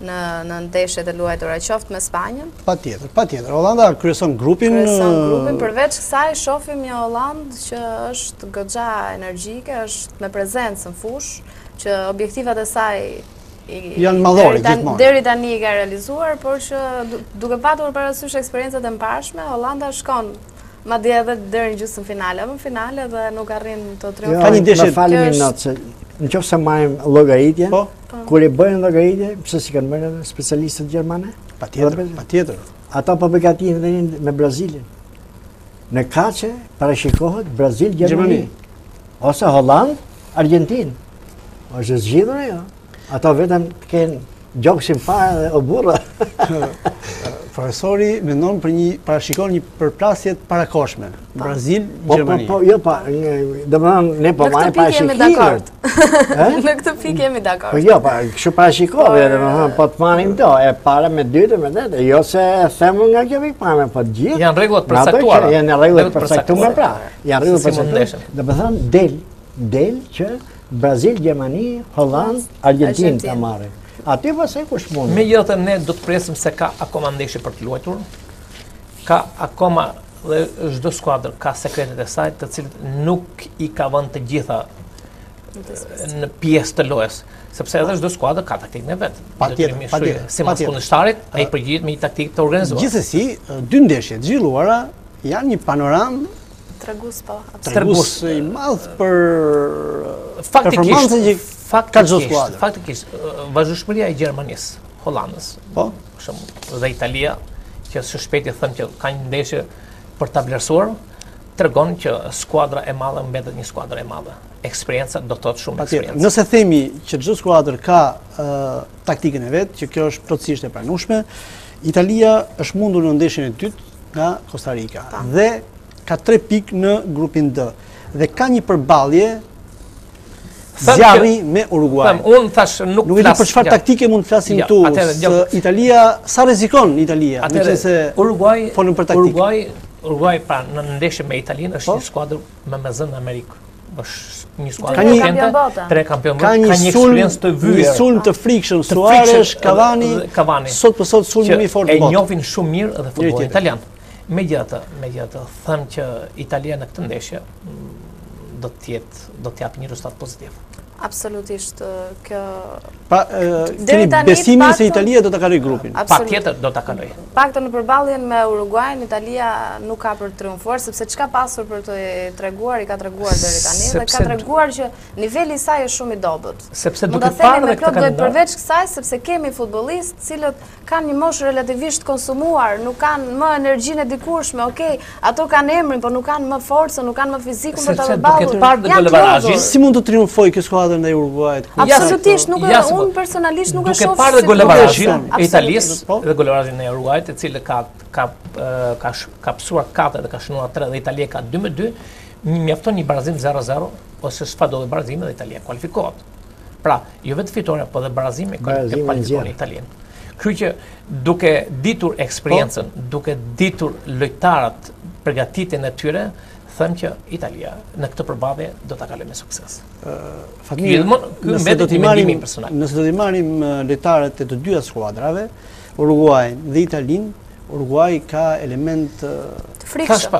në, në ndeshjet e luajtura, qoftë me Spanjën? Patjetër, patjetër. Holanda kryeson grupin... Kryeson uh, grupin, përveç kësaj, shofim një Holandë që është goxha energjike, është me prezencë në fushë, që objektivat e saj janë madhore gjithmonë. Deri tani i ka realizuar, por që duke patur parasysh eksperiencat e mëparshme, Holanda shkon madje edhe deri në gjysmëfinale, apo në finale dhe nuk arrin të triumfojë. Ka një dëshirë falmë një minutë se në qoftë se marrim llogaritjen, po? po. kur e bëjnë llogaritjen, pse s'i kanë bërë specialistët gjermanë? Patjetër, patjetër. Ata po përgatiten me Brazilin. Në kaçe parashikohet Brazil Gjermani. Ose Holandë Argjentinë. Është zgjidhur ajo. Ata vetëm të kenë gjoksin fare dhe o burra. Profesori mendon për një, parashikon një përplasje të parakohshme. Brazil, Gjermani. Po, po, po, jo, pa, domethënë, ne po marrim parashikime. Në këtë pikë jemi dakord. Në këtë pikë jemi dakord. Po jo, pa, kështu parashikove, domethënë, po të marrim do, e para me të dytë, me të tretë, jo se e them nga kjo pikëpamje, po të gjithë. Janë rregullat të përcaktuara. Janë rregullat të përcaktuara, pra. Janë rregullat të përcaktuara. Domethënë, del, del që Brazil, Gjermani, Holandë, Argjentinë të marrë. Aty vër se po kush mund? Megjithatë ne do të presim se ka akoma ndeshje për të luajtur, Ka akoma dhe çdo skuadër ka sekretet e saj, të cilat nuk i ka vënë të gjitha në pjesë të lojës, sepse edhe çdo skuadër ka taktikën e vet. Patjetër, patjetër. Simbas kundërshtarit, ai përgjigjet me një taktikë të organizuar. Gjithsesi, dy ndeshje të zhvilluara janë një panoramë tregus po, tregus i madh për performancën që ka çdo skuadër. Faktikisht, vazhdueshmëria e Gjermanisë, Holandës, po, për shembull, dhe Italia, që së shpejti them që ka një ndeshje për ta vlerësuar, tregon që skuadra e madhe mbetet një skuadër e madhe. Eksperienca do të thotë shumë eksperiencë. Nëse themi që çdo skuadër ka taktikën e vet, që kjo është plotësisht e pranueshme, Italia është mundur në ndeshjen e dytë nga Kosta Rika. Dhe Ka tre pikë në grupin D dhe ka një përballje zjarri me Uruguayin. Unë thashë nuk flas. Nuk e di për çfarë taktike mund të flasim këtu. Atëherë, Italia sa rrezikon Italia? Atëherë, Uruguay, folëm për taktikë. Uruguay, Uruguay pra në ndeshje me Italinë është po. një skuadër me me zë në Amerikë. Është një skuadër e rëndë, tre kampionë bote, ka një eksperiencë të vyer. Një sulm të frikshëm Suarez, Cavani, Cavani. Sot për sot sulmi më i fortë. E njohin shumë mirë edhe futbollin italian. Megjithatë, megjithatë, them që Italia në këtë ndeshje do të jetë do të japë një rezultat pozitiv. Absolutisht kjo pra keni besimin se Italia do ta kalojë grupin. Patjetër do ta kalojë. Të paktën në përballjen me Uruguain Italia nuk ka për të triumfuar sepse ç'ka pasur për të treguar i ka treguar deri tani dhe ka treguar që niveli i saj është shumë i dobët. Sepse duke parë dhe këtë kanë përveç kësaj sepse kemi futbollistë të cilët kanë një moshë relativisht të konsumuar, nuk kanë më energjinë e dikurshme, okej, ato kanë emrin, por nuk kanë më forcën, nuk kanë më fizikun për të përballur. Sepse parë në golaverazhin, si mund të triumfojë kjo skuadër ndaj Uruguayt? Absolutisht, nuk e unë personalisht nuk e shoh. Duke parë golaverazhin e Italisë po. dhe golaverazhin e Uruguayt, i cili ka ka ka ka pësuar 4 dhe ka shënuar 3 dhe Italia ka 2 me 2, mjafton një barazim 0-0 ose çfarëdo barazim dhe Italia kualifikohet. Pra, jo vetëm fitore, po dhe barazim e kualifikon Italinë. Kështu që duke ditur eksperiencën, po. duke ditur lojtarët përgatitjen e tyre, them që Italia në këtë përballje do ta kalojë me sukses. Ë, Fatmir, nëse do të marrim personal, nëse do t'i marrim lojtarët e të dyja skuadrave, Uruguay dhe Italinë, Uruguay ka elementë të frikshëm.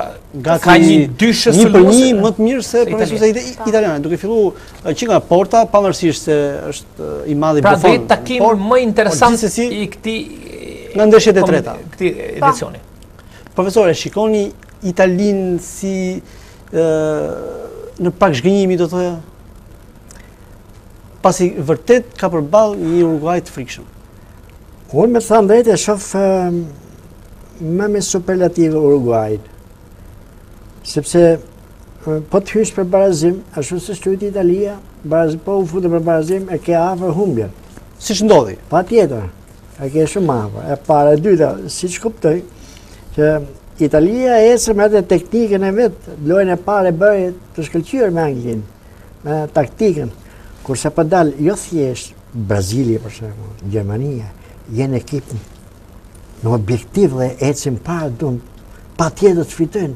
Ka një dyshë së luftë. Një më të mirë se profesionistët italianë, duke filluar Që nga porta, pavarësisht se është i madhi Buffon. Pra do jetë takimi më interesant i këtij nga ndeshjet e treta këtij edicioni. Profesor, e shikoni Italinë si në prag zhgënjimi do thoya? Pasi vërtet ka përballë një Uruguay të frikshëm. Unë me thënë të drejtën e shoh më me superlative Uruguayin. Sepse Po të hysh për barazim, ashtu si luajti Italia, barazim, po u fute për barazim e ke afër humbjen. Siç ndodhi? Patjetër, e ke shumë afër. E para, e dyta, siç kuptoj, që Italia ecën me atë teknikën e vet, lojën e parë e bëri të shkëlqyer me Anglinë, me taktikën. Kurse për po dalë, jo thjesht, Brazili, për shembull, Gjermania, janë ekipe me objektiv dhe ecin para, patjetër të fitojnë,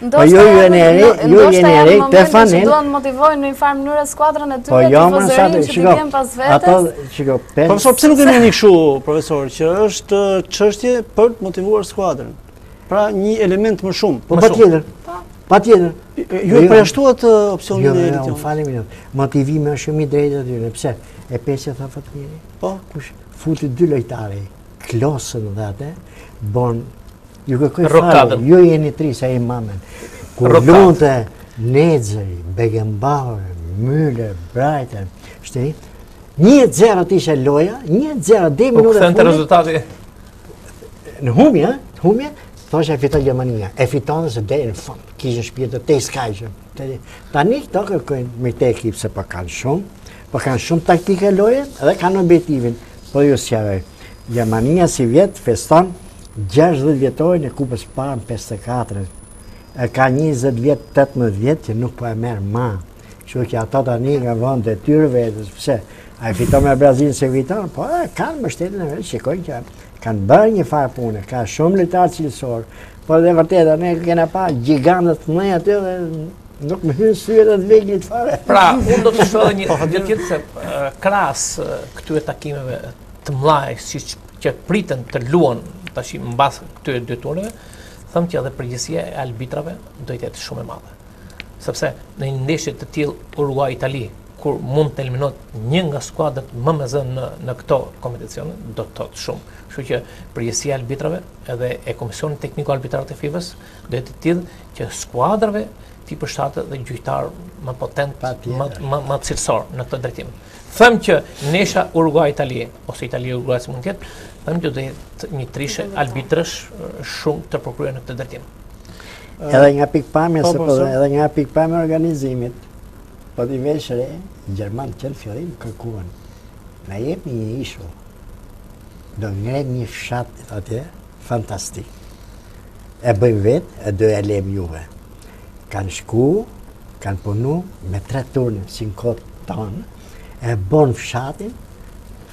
Po jo ju e njihni, ju e njihni, pe fanin. Do të motivojnë në një farë mënyrë skuadrën e tyre, po jo, të vëzërin që të vjen pas vetës. Ato, shiko, pe... Po përso, pse nuk e lini kështu, profesor, që është çështje për të motivuar skuadrën? Pra një element më shumë. Po patjetër, patjetër. Ju e përjashtuat opcionin e elitë? Jo, jo, jo më falni. Motivimi është shumë i drejtë aty, në pse? E pse, e tha fatë njëri. Po? Kush, futi dy lojtare, Klosen dhe atë, bon Ju kërkoj falje, ju jeni të ri, s'e mbani mend. Kur luante Netzeri, Beckenbauer, Müller, Breitner, shtëri, një zero të ishte loja, një zero, dhe më nërë të rezultati? Në humbje, në humbje, thoshe e fiton Gjermania, e fiton dhe se dhe në fund, kishte shpirt të pakrahasueshëm. Tani këto kërkojnë me atë ekip se prapë po kanë shumë, prapë po kanë shumë taktikë loje dhe kanë objektivin, po ju së qërëjë. Gjermania sivjet feston 60 vjetorin e Kupës së Parë në 54 e ka 20 vjet, 18 vjet që nuk po e merr ma. Kështu që ata tani ia vënë detyrë vetes, pse a e fiton me Brazil s'e fiton, po e kanë mbështetjen e vet, shikojnë që kanë bërë një farë pune, ka shumë lojtarë cilësorë, Po dhe e vërteta, ne kena pa gjigandët të mëdhenj aty dhe nuk më hyjnë në sy edhe të vegjlit fare. Pra, unë do të shtoja edhe një gjë tjetë se krahas këtyre takimeve të mëdha, siç priten të luhen tashmë mbas këtyre dy tureve, them që edhe përgjegjësia e arbitrave do të jetë shumë e madhe. Sepse në një ndeshje të tillë Uruguay Itali, kur mund të eliminohet një nga skuadrat më me zë në, në këto kompeticione, do të thotë shumë. Kështu që përgjegjësia e arbitrave edhe e Komisionit Tekniko-Arbitrar të FIFA-s, do jetë e tillë që skuadrave t'i përshtatet dhe gjyqtar më potent, më më më cilësor në këtë drejtim. Them që ndeshja Uruguay Itali ose Itali Uruguay si mund të jetë, them që do të jetë një treshe arbitrësh shumë të përkryer në këtë drejtim. Edhe nga pikëpamja po, se po, po edhe nga pikëpamja e organizimit, po ta vësh re, gjermanët që në fillim kërkuan, na jepni një ishull, Do ngremë një fshat atje, fantastik. E bëjmë vetë, e do ua lëmë juve. Kanë shku, kanë punu me tre turne, si në kohë tonë, e bonë fshatin,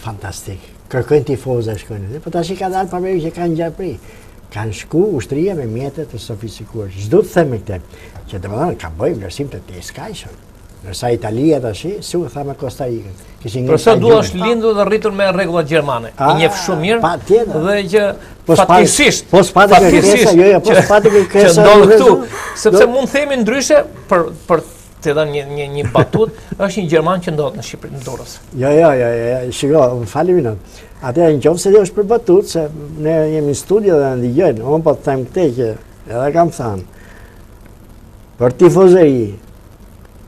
fantastik. Kërkojnë tifozat të shkojnë atje, po tash i ka dalë pa që kanë gjarpëri. Kanë shku ushtria me mjete të sofistikuara. Ç'do të themi këtë, që domethënë ka bërë vlerësim të tejskajshëm. Ndërsa Italia tash, si u tha me Costa Rica. Kishin Përse, duhet është lindur dhe rritur me rregullat gjermane. I ah, njeh shumë mirë. Patjetër. Dhe që po rastësisht, po s'pate kërkesa, jo, jo, po s'pate kërkesa. Që ndodh këtu, sepse mund të themi ndryshe për për të dhënë një një një batutë, është një gjerman që ndodhet në Shqipëri, në Durrës. Jo, jo, jo, jo, jo shiko, më falni një minutë. Atëherë në qoftë se është për batutë, se ne jemi në studio dhe na dëgjojnë. Unë po të them këtë që edhe kam thënë. për tifozëri,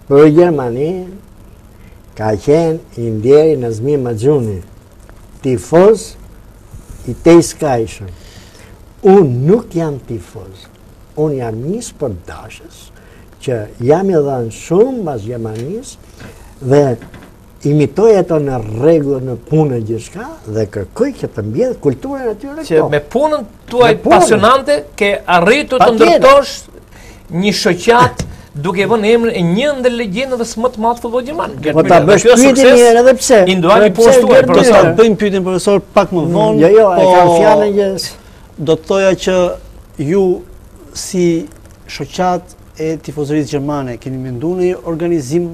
për Gjermani, ka qenë i ndjeri Nazmi Maxhuni, tifoz i tejskajshëm. Unë nuk jam tifoz, unë jam një sportdashës, që jam i dhanë shumë mas Gjermanisë, dhe imitoj ato në rregull në punë në gjithçka dhe kërkoj që të mbjell kulturën e tyre që me punën tuaj pasionante ke arritur të ndërtosh një shoqatë duke i vënë emrin e një ndër legjendave më të madh të futbollit gjerman. Po ta bësh pyetjen një herë edhe pse. I ndua një punë tuaj, por sa bëjmë pyetjen profesor pak më mm, vonë. Jo, jo, e po kam fjalën që do të thoja që ju si shoqatë e tifozerisë gjermane, keni mendu një organizim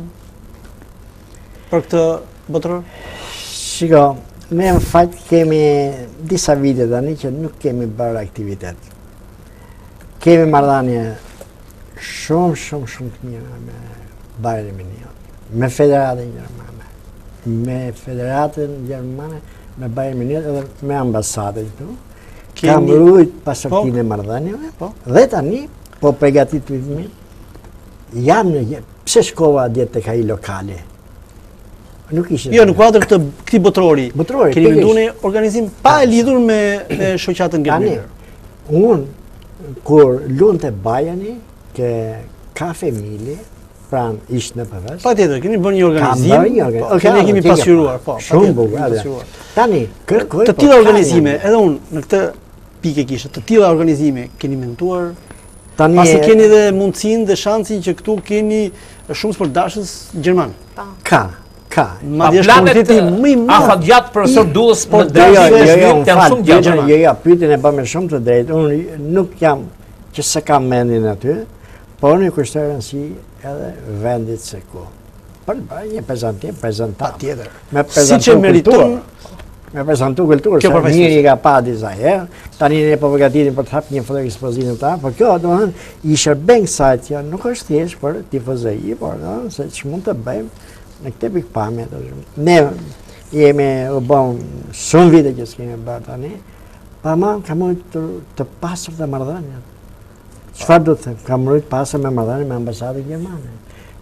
për këtë botëror? Shiko, ne në fakt kemi disa vite tani që nuk kemi bërë aktivitet. Kemi marrëdhanie shumë, shumë, shumë të mira me Bayernin e Mynihut, me Federatën Gjermane, me Federatën Gjermane, me Bayernin e Mynihut dhe me ambasadën këtu. Kam rujt pastërtinë po. e marrëdhanieve, po. dhe tani Po përgatit për një? Jam në një, pse shkova atje tek ai lokali? Nuk ishte. Jo, në kuadër të këtij botërori. Botërori, keni mendu një organizim pa e lidhur me shoqatën gjermane. Tani, unë, kur luente Bayerni, ke ka familje, pranë ishte në përvës. Patjetër, keni bërë një organizim. Kam bërë një organizim. Po, kemi, kemi pasqyruar, po. Shumë bërë, Tani, kërkoj... Të po, tilla organizime, edhe unë, në këtë pikë e kishte. Të tilla organizime keni menduar? Tani pasi keni dhe mundësinë dhe shansin që këtu keni shumë sportdashës gjermanë. Po. Ka, ka. Madje është komiteti më i madh. Afatgjatë profesor Dullës për të drejtë. Jo, jo, jo, jo, shumë gjatë. Jo, jo, jo, pyetjen e bën shumë të drejtë. Unë nuk jam që se kam mendin aty, por unë i kushtoj rëndësi edhe vendit se ku. Për një prezantim, prezantim. Patjetër. Me prezantu si kulturë. Me prezantu kulturë, se përfesur. njëri ka pa disa herë, tani ne po përgatitemi për të hapë një fotoekspozitë ta, por kjo, domethënë i shërben sajtë, kjo nuk është thjesht për tifozëri, por domethënë se ç' mund të bëjmë në këtë pikëpamje, do shumë. Ne jemi u bon shumë vite që s'kemi bërë tani, pa ma ka mund të, të pasur dhe marrëdhëniet. Çfarë do të them? Kam arrit pas me marrëdhënie me ambasadën gjermane.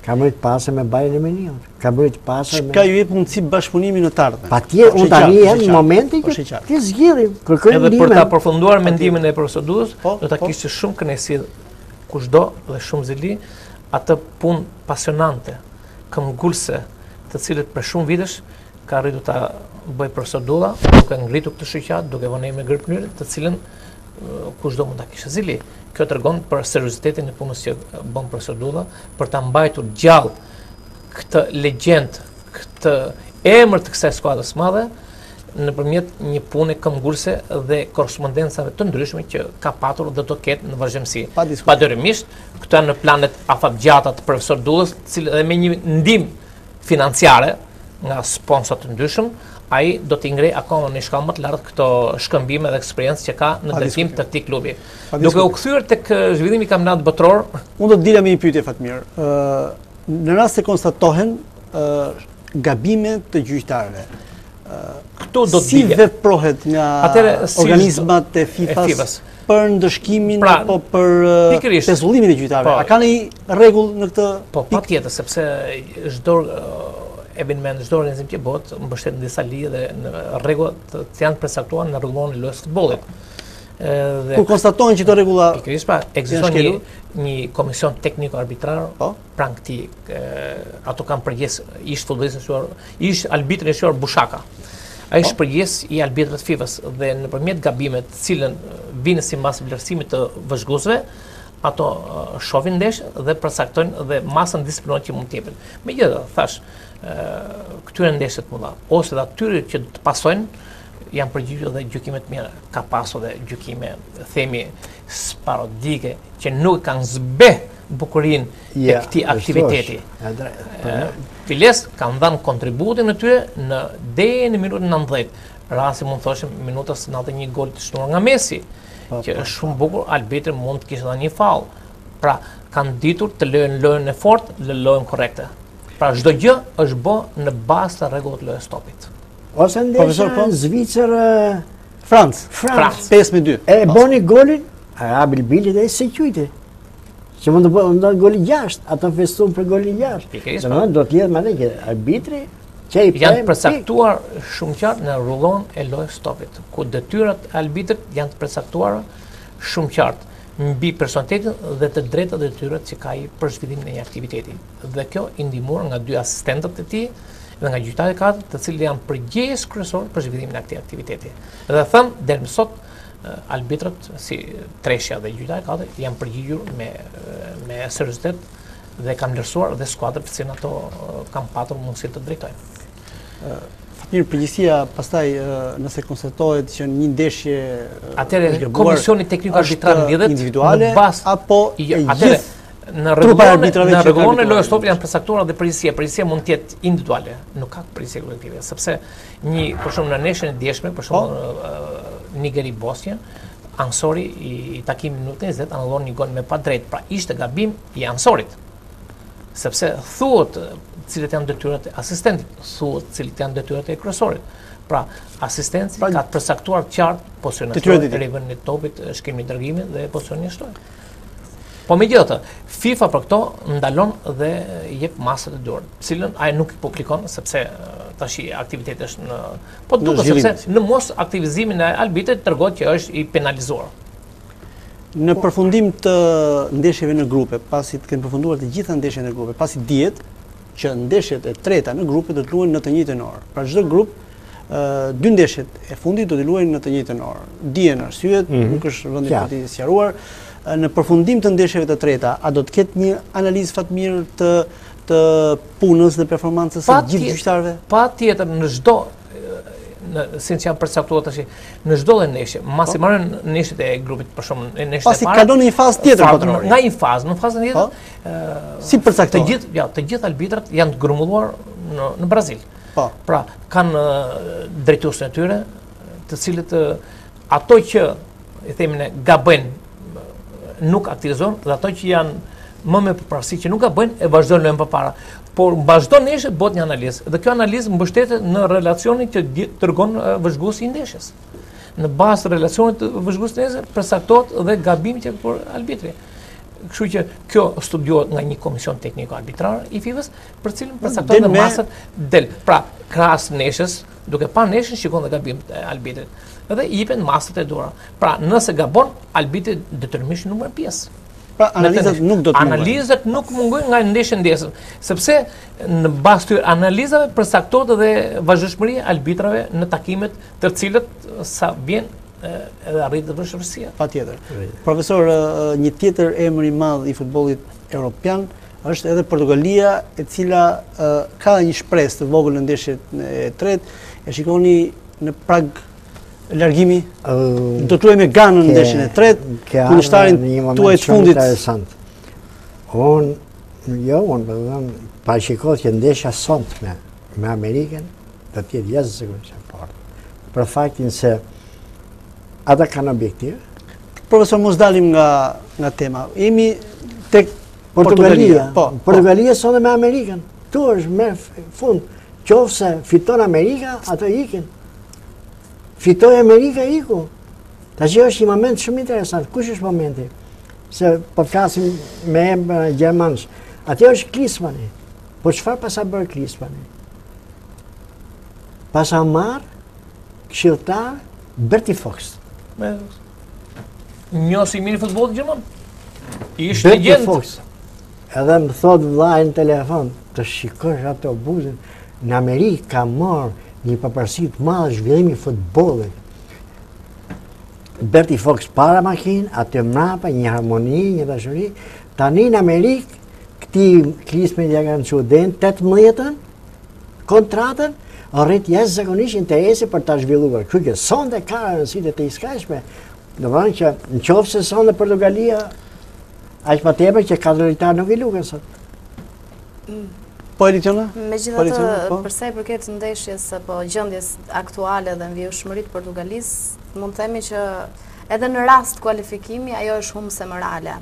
Kam arrit pas me Bayernin e Mynihut. Kam arrit pas me Çka ju jep mundësi bashkëpunimi në të ardhmen. Patjetër, po, unë tani jam në momentin po, që t'i zgjidhim, kërkojmë ndihmë. Edhe për ta përfunduar mendimin e profesor Dullës, po, do ta kishte shumë kënaqësi kushdo dhe shumë zili atë punë pasionante, këmbëngulëse, të cilën për shumë vitesh ka arritur ta bëjë profesor Dulla, duke ngritur këtë shoqatë, duke vënë me grup njerëz, të cilën kushdo mund ta kishte zili. Kjo tregon për seriositetin e punës që bën profesor Dulla, për të mbajtur gjallë këtë legjendë, këtë emër të kësaj skuadre të madhe, nëpërmjet një pune këmbëngulëse dhe korrespondencave të ndryshme që ka patur dhe do të ketë në vazhdimësi. Padyshim, këto janë planet afatgjata të profesor Dullës, i cili edhe me një ndihmë financiare nga sponsorë të ndryshëm, ai do t'i ngrejë akoma një shkallë më të lartë këto shkëmbime dhe eksperiencë që ka në drejtim të këtij klubi. Duke u kthyer tek zhvillimi i kampionatit botëror, unë do të dilja me një pyetje Fatmir. Ë në rast se konstatohen ë gabime të gjyqtarëve, Si veprohet nga organizmat e FIFA-s për ndëshkimin pra, apo për uh, pezullimin e gjyqtarëve? Po. A ka një rregull në këtë? Po, patjetër, sepse çdo uh, eveniment, çdo organizim që bëhet, mbështetet në disa ligje dhe në rregulla të cilat janë të përcaktuara në rregulloren e lojës së futbollit. Kur konstatohen që këto rregulla Pikërisht, pra, ekziston një një komision tekniko arbitrar, po. pranë këtij, ato kanë përgjegjës, ish-futbollistin e shquar, ish-arbitrin e shquar Busaka. Ai është po. përgjegjës i arbitrave të FIFA-s dhe nëpërmjet gabimeve të cilat vijnë sipas vlerësimit të vëzhguesve, ato shohin ndeshjen dhe përcaktojnë dhe masën disiplinore që mund t'i jepet. Megjithëse, thashë, këtyre ndeshjeve të mëdha, ose dhe atyre që do të pasojnë, janë përgjigjur dhe gjykime të mira. Ka pasur dhe gjykime, themi, sporadike, që nuk kanë zbehë bukurinë e këtij aktiviteti. FIFA-s kanë dhanë kontributin e tyre deri në minutën e nëntëdhjetë. Pra si mund të thoshim minutës në atë një gol të shënuar nga Messi, po, që po, është shumë po. bukur, arbitri mund të kishte dhe një falë. Pra kanë ditur të luajnë lojën e fortë, lojën korrekte. Pra çdo gjë është bo në bazë të rregullave lojës topit. Ose ndeshjen Zvicër... Francë, Francë, 5-2. E boni golin, Arabil Bilit e se qyte. Që mund të bëhej nga goli 6, ata festuan për golin 6. Pikërisht. Domethënë që arbitri që i janë përcaktuar shumë qartë në rregulloren e lojës topit, ku detyrat e arbitrit janë të përcaktuara shumë qartë mbi personalitetin dhe të drejtat dhe detyrat që ka ai për zhvillimin e një aktiviteti. Dhe kjo i ndihmuar nga dy asistentët e tij dhe nga gjyqtari i katërt, të cilët janë përgjegjës kryesor për zhvillimin e këtij aktiviteti. Dhe them deri më sot Arbitrët, si treshja dhe gjyqtari i katërt, janë përgjigjur me, me seriozitet dhe kanë vlerësuar dhe skuadrat që ato kanë patur mundësi të drejtojnë. Fatmir, përgjegjësia pastaj nëse konstatohet që një ndeshje Atëherë, është gabuar, komisioni teknik i arbitrave lidhet, individuale, në bazë, apo jo, gjithë në rregulloren në rregulloren e lojës topit janë përcaktuar dhe përgjegjësia përgjegjësia mund të jetë individuale nuk ka përgjegjësi kolektive sepse Një, për shembull në ndeshjen e djeshme, për shembull po. Nigeri Bosnjën, anësori i, i takimit në 20, anullon një gol me pa të drejtë, pra ishte gabim i anësorit. Sepse thuhet cilat janë detyrat e asistentit, thuhet cilat janë detyrat e kryesorit. Pra, asistenti pra, ka të përcaktuar qartë pozicionin e topit, shkrimin e dërgimit dhe pozicionin jashtë loje. Po megjithatë, FIFA për këto ndalon dhe jep masat e duhura, të cilat ai nuk i publikon, sepse tashi aktiviteti është në... Po duket sepse në mosaktivizimin e arbitrit tregohet që është i penalizuar. Në përfundim të ndeshjeve në grupe, pasi të kenë përfunduar të gjitha ndeshjet në grupe, pasi dihet, që ndeshjet e treta në grupe do të luhen në të njëjtën orë. Pra çdo grup dy ndeshjet e fundit do të luajnë në të njëjtën orë. Dihen arsyet, mhm. nuk është vendi për të sqaruar. Në përfundim të ndeshjeve të treta, a do të ketë një analizë Fatmir të të punës dhe performancës së gjithë gjyqtarëve? Patjetër në çdo siç janë përcaktuar tash në çdo lloj ndeshje, mbasi po. mbarojnë ndeshjet e grupit për shkakun e ndeshjes së parë. Pasi kalon në një fazë tjetër kontrolli. Nga një fazë, në fazën tjetër, Si përcaktohet? Të gjithë, ja, të gjithë arbitrat janë të grumbulluar në në Brazil. Po. Pra, kanë drejtuesin e tyre, të cilët ato që i themi ne gabojnë nuk aktivizohen dhe ato që janë më me përparësi që nuk gabojnë e vazhdojnë lojën përpara. Por pas çdo ndeshje bëhet një analizë dhe kjo analizë mbështetet në relacionin që dërgon vëzhguesi i ndeshjes. Në bazë të relacionit të vëzhguesit të ndeshjes përcaktohet dhe gabimi që bën arbitri. Kështu që kjo studiohet nga një komision tekniko arbitrar i FIFA-s, për të cilin përcaktohen dhe masat del. Pra, krahas ndeshjes, duke pa ndeshjen shikon dhe gabimet e arbitrit. Dhe i jepen masat e duhura. Pra, nëse gabon, arbitri detyrimisht nuk merr pjesë. Pra, analizat nuk do të mungojnë. Analizat nuk mungojnë nga ndeshja në ndeshje, sepse në bazë të analizave përcaktohet dhe vazhdimëria e arbitrave në takimet Të cilët sa vjen edhe rritet dhe vështirësia. Patjetër. Profesor, një tjetër emër i madh i futbollit europian është edhe Portugalia e cila ka një shpresë të vogël në ndeshjen e tretë, e shikoni në prag largimi, do të me Ganën në ndeshjen e tretë, në shtarin të uaj të fundit. Unë, jo, unë, po shikoj që ndeshja sot me, Me Amerikën do të jetë jashtëzakonisht e fortë. Për faktin se ata kanë objektiv. Profesor, mos dalim nga nga tema. Jemi tek Portugalia. Po, po. Portugalia sonte me Amerikën. Këtu është me fund. Qoftë se fiton Amerika, ato ikin. Fitoi Amerika, iku. Pra që është një moment shumë interesant. Kush është momenti? Se po flasim me emra gjermanësh. Aty është Klismani. Po çfarë paska bërë Klismani? Paska marrë këshilltar Berti Vogts. Me... Njohës i mirë i futbollit gjerman? Ishte Berti legjendë. Vogts. Edhe më thotë vëllai në telefon, të shikosh autobusin. Në Amerikë ka marrë një përparësi të madhe zhvillimi i futbollit. Berti Vogts para makinë, aty mbrapa, një harmoni, një dashuri, Tani në Amerikë, këtij Klismanit ia kanë çu deri në 18-ën, kontratën, rritet jashtëzakonisht interesi për ta zhvilluar. Kërë sonde ka rëndësi të jashtëzakonshme, në vërën që në qoftë se sonde Portugalia, aq më tepër që katër titullarë nuk i lujnë sot. Mm. Po Elitjona? Megjithatë po? për sa i përket ndeshjes apo gjendjes aktuale dhe vijueshmërisë së Portugalisë, mund të themi që edhe në rast kualifikimi, ajo është humbëse morale.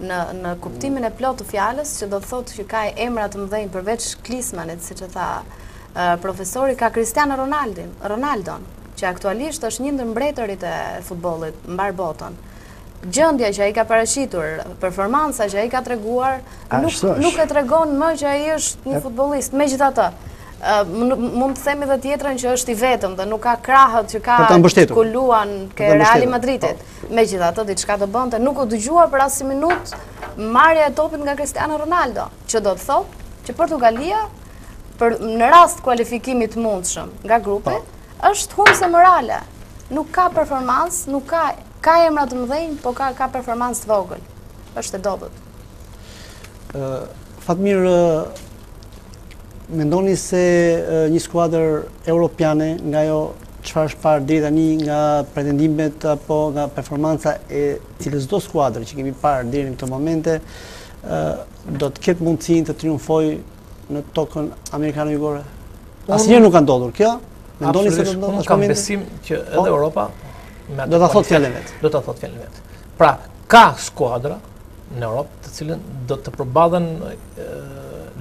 Në, në kuptimin e plotë të fjalës, që do të thotë që ka emra të mëdhenj përveç Klismanit, siç tha profesori, ka Cristiano Ronaldo, Ronaldon, që aktualisht është një ndër mbretërit e futbollit mbarë botën. Gjendja që ai ka paraqitur, performanca që ai ka treguar, nuk nuk e tregon më që ai është një futbollist. Megjithatë, mund të themi dhe tjetrën që është i vetëm dhe nuk ka krahët që ka të kuluan ke Reali i Madridit. Po. Megjithatë, diçka do bonte, nuk u dëgjua për asnjë minutë marrja e topit nga Cristiano Ronaldo, që do të thotë që Portugalia në rast kualifikimit të mundshëm nga grupi, po. është humbëse morale. Nuk ka performancë, nuk ka ka emra të mëdhenj, po ka ka performancë të vogël. Është e dobët. Ë Fatmir mendoni se një skuadër europiane nga ajo Çfarë është parë deri tani nga pretendimet apo nga performanca e cilësdo skuadër që kemi parë deri në këto momente, do të ketë mundësinë të triumfojë në tokën amerikane jugore? Asnjëherë nuk ka ndodhur kjo. Mendoni se do të ndodhë? Unë kam besim që edhe po. Europa do ta thotë fjalën e vet. Do ta thotë fjalën e vet. Pra, ka skuadra në Europë të cilat do të përballen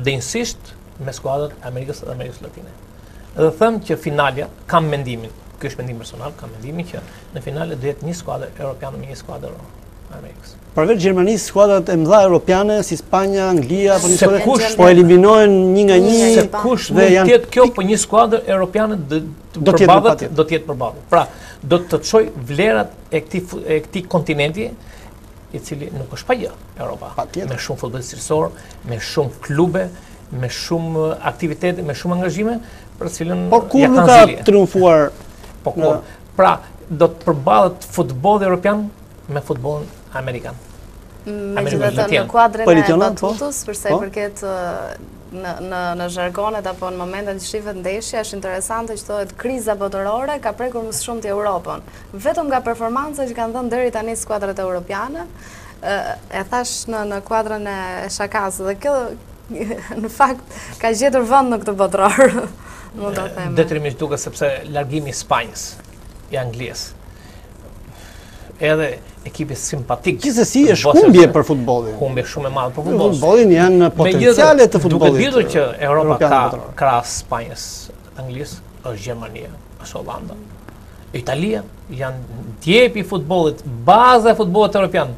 denjësisht me skuadrat e Amerikës dhe Amerikës Latine. Dhe them që finalja kam mendimin, ky është mendim personal, kam mendimin që në finale do jetë një skuadër europiane me një skuadër të Amerikës. Përveç Gjermanisë, skuadrat e mëdha europiane si Spanja, Anglia, po nis kush po eliminohen një nga një se kush do jenë tjetër kjo po një skuadër europiane do të përballet, do të jetë përballë. Pra, do të çojë vlerat e këtij e këtij kontinenti i cili nuk është pa gjë Europa. Me shumë futboll cilësor, me shumë klube, me shumë aktivitete, me shumë angazhime, për të cilën Por kur nuk ka triumfuar? Po kur? Pra, do të përballet futbolli europian me futbollin amerikan. Meqë jemi në kuadrin e po? batutës, përse i po? përket në zhargonet apo në momentet që shifet ndeshja, është interesante që thohet kriza botërore ka prekur më së shumti Europën. Vetëm nga performanca që kanë dhënë deri tani skuadrat europiane, e thashë në në kuadrin e shakasë dhe kjo në fakt ka gjetur vend në këtë botëror. Mund ta them. Detyrimisht duket sepse largimi i Spanjës i Anglisë edhe ekipi simpatik. Gjithsesi është humbje për futbollin. Humbje shumë e madhe për futbollin. Futbollin janë potenciale të futbollit. Duke ditur që Europa ka krahas Spanjës Anglisë, është Gjermania, është Hollanda. Italia janë djepi i futbollit, baza e futbollit europian.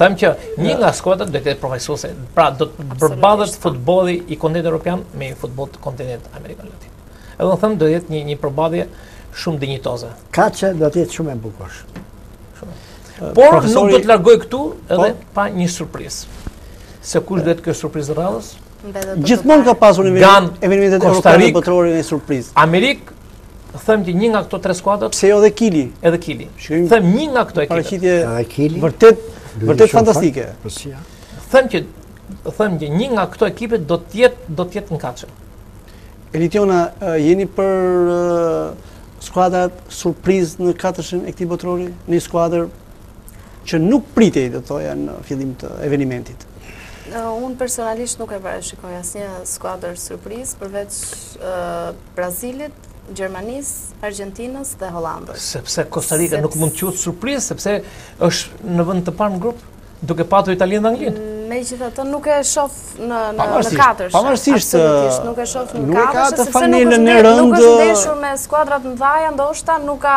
Them që një nga skuadrat do të jetë në finale. Pra do të përballet futbolli i kontinentit europian me një futboll të kontinentit amerikan latin. Edhe them do të jetë një një përballje shumë dinjitoze. Kaçë do të jetë shumë e bukur. Por nuk do të largoj këtu edhe po? pa një surprizë. Se kush do të jetë kjo surprizë e radhës? Gjithmonë ka pasur nga evenimentet e Kostarik, botërori një surprizë. Amerik, them që një nga këto tre skuadrat. Pse jo dhe Kili? Edhe Kili. Shkrim, them një nga këto ekipet. Paraqitje edhe Kili. Vërtet, vërtet fantastike. Po si ja? Them që them që një nga këto ekipet do të jetë do të jetë në katërshe. Elitiona, jeni për skuadrat surprizë në katërshen e këtij botërori, një skuadër që nuk pritej, do të thoja, në fillim të evenimentit. Unë personalisht nuk e parashikoj asnjë skuadër surprizë, përveç Brazilit, Gjermanisë, Argjentinës dhe Holandës. Sepse Kostarika nuk mund të quhet surprizë, sepse është në vend të parë në grup, duke patur Italinë dhe Anglinë. Megjithatë nuk e shof në katërshe. Pavarësisht, nuk e shof në katërshe, sepse nuk është ndeshur me skuadra të mëdhaja, ndoshta nuk ka...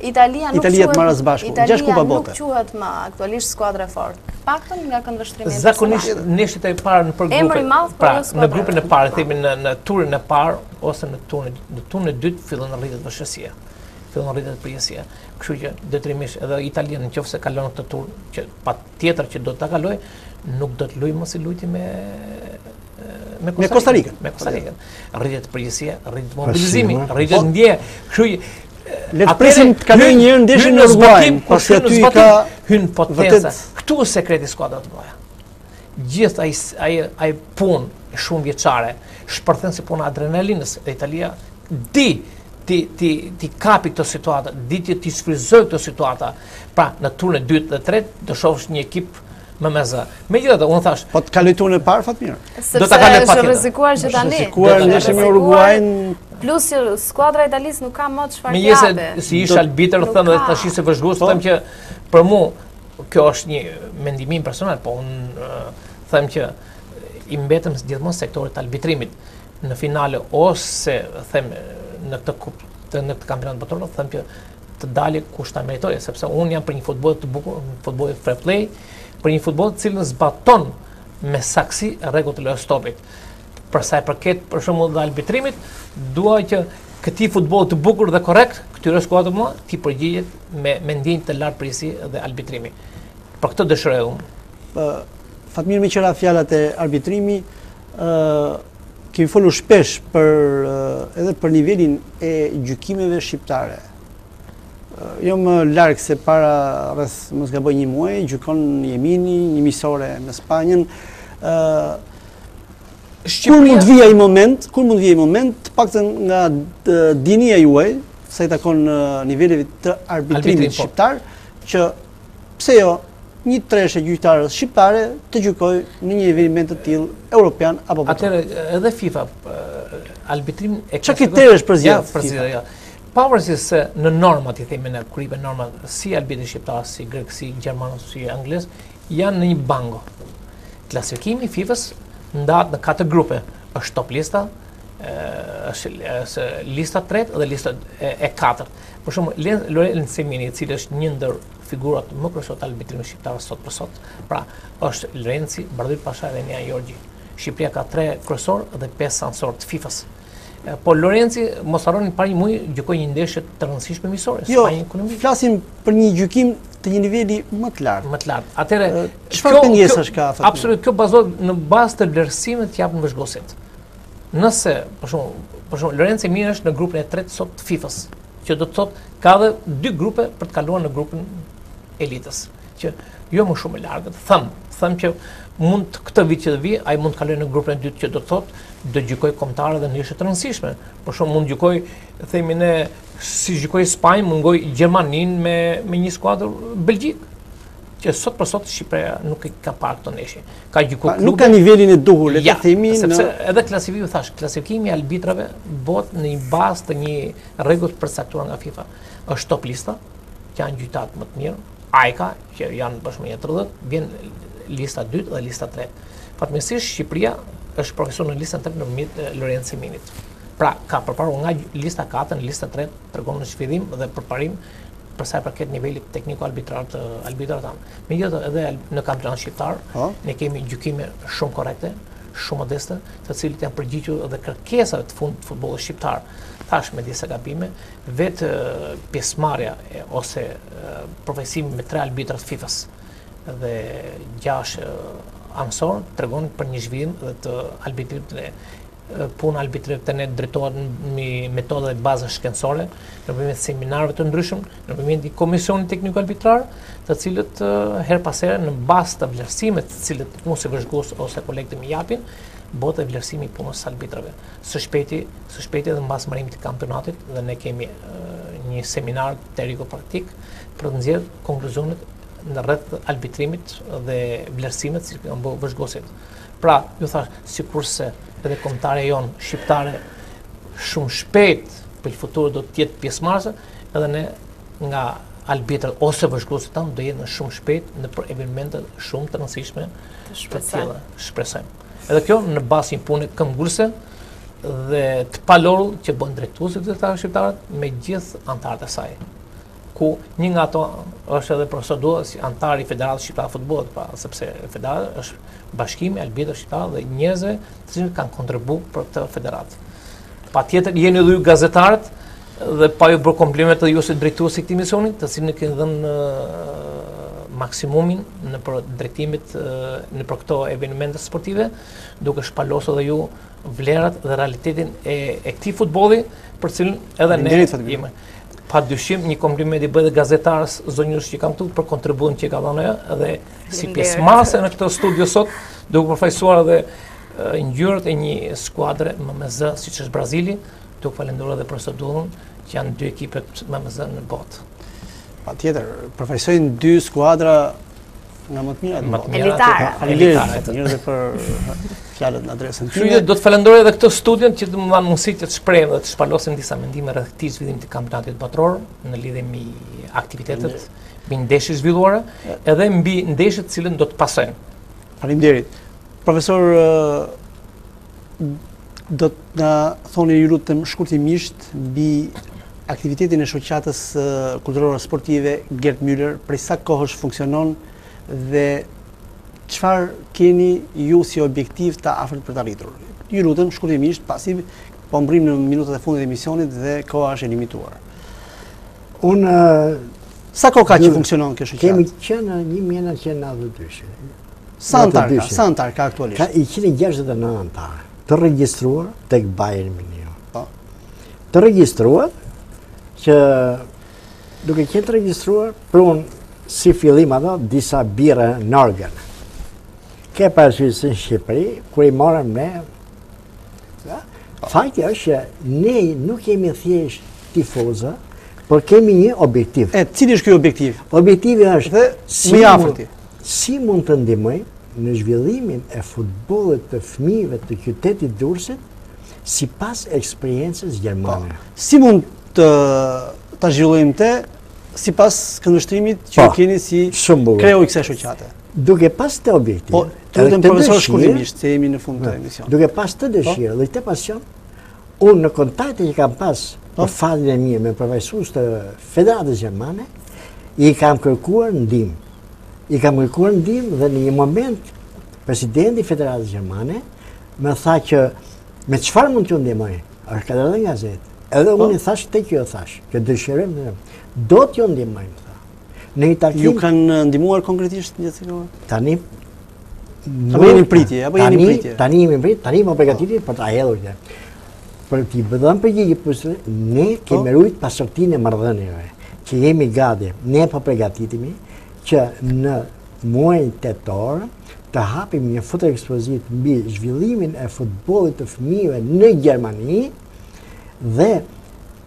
Italia nuk quhet më marrë së bashku. Italia nuk quhet më aktualisht skuadër e fortë. Të paktën nga këndvështrimi im personal. Zakonisht ndeshjet e para nëpër grupe. Emri i madh për skuadrën. Pra, në grupin e parë, themi në në turin e parë ose në turin në turin e dytë fillon të rritet vështirësia. Fillon të rritet përgjegjësia. Kështu që detyrimisht edhe Italia në qoftë se kalon këtë tur që patjetër që do ta kalojë, nuk do të luajë më si lujti me me Kosta Rikën. Me Kosta Rikën. Rritet përgjegjësia, rritet mobilizimi, rritet po. ndje. Kështu Le të presim të kalojë një herë ndeshjen me Uruguajin, pasi aty i ka hyn potenca. Këtu është sekreti i skuadrave të mëdha. Gjithë ai ai ai punë shumëvjeçare, shpërthen si puna e adrenalinës dhe Italia di t'i t'i t'i kapi këto situata, di t'i t'i shfrytëzojë këto situata. Pra, në turin e dytë dhe të tretë do shohësh një ekip Më meza. Megjithatë, unë thashë... Po ta kalojë turin e parë, Fatmir? Do ta kalojë patjetër. Sepse është që tani. Është rrezikuar në ndeshjen me Uruguain. Plus që skuadra e Italisë nuk ka më çfarë të japë. Megjithëse si ish arbitër them dhe tashi si vëzhgues po. them që për mua kjo është një mendim personal, po unë them që i mbetem gjithmonë sektorit të arbitrimit në finale ose them në këtë kupë në këtë kampionat botëror, them që të dalë kush ta meritojë, sepse unë jam për një futboll të bukur, një futboll fair play, për një futboll të cilën zbaton me saktësi rregullat e lojës së futbollit. Për sa i përket për shembull dhe arbitrimit, dua që këtij futboll të bukur dhe korrekt, këtyre skuadrave të mëdha t'i përgjigjet me me ndjenjë të lartë përgjegjësie dhe arbitrimi. Pra këtë dëshiroj unë. Fatmir meqë ra fjala te arbitrimi, ë Kemi folur shpesh për edhe për nivelin e gjykimeve shqiptare. Jo më larg se para rreth mos gaboj një muaji, gjykon Jemini, një miqësore me Spanjën. ë Kur mund të vijë ai moment, kur mund të vijë ai moment, të paktën nga dijenia juaj, sa i takon niveleve të arbitrimit po. shqiptar, që pse jo, një treshe gjyqtarësh shqiptare të gjykojë në një eveniment të tillë europian apo botëror. Atëherë edhe FIFA arbitrim e ka. Ç'ka kritere për zgjedhje? Për zgjedhje, jo. Pavarësisht se në normat i themi në kurripe norma arbitri si shqiptar, si grek, si gjerman, si anglez janë në një bankë. Klasifikimi i FIFA-s ndahet në katër grupe. Është top lista, është lista e 3 dhe lista e 4. Për shembull, Lorenc Jemini, i cili është një ndër figurat më kryesore të arbitrimit shqiptar sot për sot. Pra, është Lorenci, Bardhyl Pashaj dhe Enea Jorgji. Shqipëria ka tre kryesorë dhe pesë anësorë të FIFA-s. Po Lorenci, mos harroni para një muaji gjykoi një ndeshje të rëndësishme miqësore, jo, Spanjë ekonomike. Flasim për një gjykim të një niveli më të lartë. Më të lartë. Atëre, çfarë pengesash ka? Absolut, kjo bazohet në bazë të vlerësimit që japin vëzhguesit. Nëse, për shembull, për shembull, Lorenc Jemini është në grupin e tretë sot të FIFA-s, që do të thotë, ka dhe dy grupe për të kaluar në grupin elitë, që jo, jo shumë e largët, themi, themi që mundet këtë vit që të vijë, ai mund të kalojë në grupin e dytë që do të thotë, do gjykojë kombëtare dhe ndeshje të rëndësishme. Për shembull mund gjykojë, themi ne, si gjykoi Spanjën, mund gjykojë Gjermaninë me, me një skuadër Belgjikë. që sot për sot Shqipëria nuk i ka parë këto ndeshje. Ka gjykuar klube. Nuk ka nivelin e duhur, le të themi ne, sepse edhe klasifikimi thashë, klasifikimi i arbitrave bëhet në një bazë të një rregulli të përcaktuar nga FIFA. Është top lista, që janë gjyqtarët më të mirë, ajka, që janë pothuajse 30, vjen lista 2 dhe lista 3. Fatmirësisht Shqipëria është përfaqësuar në listën 3 nëpërmjet Lorenc Jeminit. Pra, ka përparuar nga lista 4 në lista 3, tregon një zhvillim dhe përparim për sa i përket nivelit tekniko arbitrar te arbitrat tanë. Megjithëse edhe në kampionatin shqiptar, po. ne kemi gjykime shumë korrekte, shumë modeste, të cilët janë përgjigjur edhe kërkesave të fundit të futbollit shqiptar. Thashë me disa gabime, vetë pjesëmarrja ose përfaqësimi me tre arbitra të FIFA-s dhe gjashtë anësorë tregon për një zhvillim dhe të arbitrimit të Puna e arbitrit te ne drejtohet me metoda dhe baza shkencore, nëpërmjet seminareve të ndryshëm, nëpërmjet një komisioni teknik arbitrar, të cilët herë pas here në bazë të vlerësimeve të cilët unë si vëzhgues ose kolegët e mi japin, bëhet vlerësimi i punës së arbitrave. Së shpejti, së shpejti edhe mbas mbarimit të kampionatit dhe ne kemi një seminar teoriko praktik për të nxjerrë konkluzionet rreth arbitrimit dhe vlerësimit që kanë bërë vëzhguesit. Pra, ju thashë, sikurse edhe kombëtarja jonë shqiptare shumë shpejt për futbollin do të jetë pjesëmarrëse, edhe ne nga arbitrat ose vëzhguesit tanë do jenë shumë shpejt nëpër evenimente shumë të rëndësishme të tilla. Shpresojmë. Edhe kjo në bazë një pune këmbëngulëse dhe të palodhur që bën drejtuesit e federatës shqiptare me gjithë anëtarët e saj. ku një nga ato është edhe profesor Dulla si anëtar i Federatës Shqiptare të Futbollit, pa, pra, sepse federata është bashkimi i arbitrave shqiptarë dhe njerëzve të cilët kanë kontribuar për këtë federatë. Patjetër jeni edhe ju gazetarët dhe pa ju bërë komplimente dhe ju si drejtues i këtij emisioni, të cilin e keni dhënë maksimumin në për drejtimit në për këto evente sportive, duke shpalosur dhe ju vlerat dhe realitetin e, e këtij futbolli për të cilin edhe ne jemi. Pa dyshim, një kompliment i bëj dhe gazetares zonjës që kam tu për kontributin që ka dhënë dhe si pjesëmarrëse në këtë studio sot, duke përfaqësuar dhe ngjyrat e një skuadre më me zë, siç është Brazili, duke falënderuar dhe profesor Dullën, që janë dy ekipet më me zë në botë. Patjetër, përfaqësojnë dy skuadra Nga më të mirat në botë. Elitare. Faleminderit për fjalët në adresën time. Kështu që do të falenderoj edhe këtë studion që më dhanë mundësi që të shprehim dhe të shpalosim disa mendime rreth këtij zhvillimi të kampionatit botëror në lidhje me aktivitetet, mbi ndeshjet e zhvilluara, edhe mbi ndeshjet të cilat do të pasojnë. Faleminderit. Profesor Do të na thoni ju lutem shkurtimisht mbi aktivitetin e shoqatës kulturore sportive Gerd Müller, prej sa kohësh funksionon dhe çfarë keni ju si objektiv të afërt për të arritur. Ju lutem shkurtimisht pasi po mbërrijmë në minutat e fundit të emisionit dhe koha është e limituar. Unë sa kohë ka që funksionon kjo shoqatë? Kemi qenë në 1992. Sa anëtarë ka? Sa anëtarë ka aktualisht? Ka 169 anëtarë të regjistruar tek Bayern Munich. Po. Të regjistruar që duke qenë të regjistruar prunë si fillim ato disa birra në organ. Ke parasysh në Shqipëri kur i morëm ne. Fakti është që ne nuk jemi thjesht tifoza, por kemi një objektiv. E cili është ky objektiv? Objektivi është dhe si afërti. Si mund të ndihmojmë në zhvillimin e futbollit të fëmijëve të qytetit të Durrësit sipas eksperiencës gjermane? Po, si mund ta zhvillojmë te sipas këndvështrimit që po, keni si kreu i kësaj shoqate? Duke pas këtë objektiv, po, të lutem profesor shkurtimisht, se jemi në fund të emisionit. Duke pas këtë dëshirë, dhe këtë pasion, unë në kontakte që kam pas për fatin e mirë me përfaqësues të Federatës Gjermane, i kam kërkuar ndihmë. I kam kërkuar ndihmë dhe në një moment presidenti i Federatës Gjermane më tha që me çfarë mund t'ju ndihmoj? Është kjo edhe në gazetë. Edhe po. unë i thashë këtë që ju thashë, që dëshirojmë të do t'ju ndihmojmë tha. Në një takim ju kanë uh, ndihmuar konkretisht një cikël. Tani apo jeni në pritje, apo jeni në pritje? Tani jemi në pritje, tani në po. përgatitje për ta hedhur këtë. Për t'i dhënë përgjigje pyetjeve, ne po. kemi rujt pasurinë e marrëdhënieve, që jemi gati, ne po përgatitemi, që në muajin tetor, të hapim një fotoekspozitë mbi zhvillimin e futbollit të fëmijëve në Gjermani dhe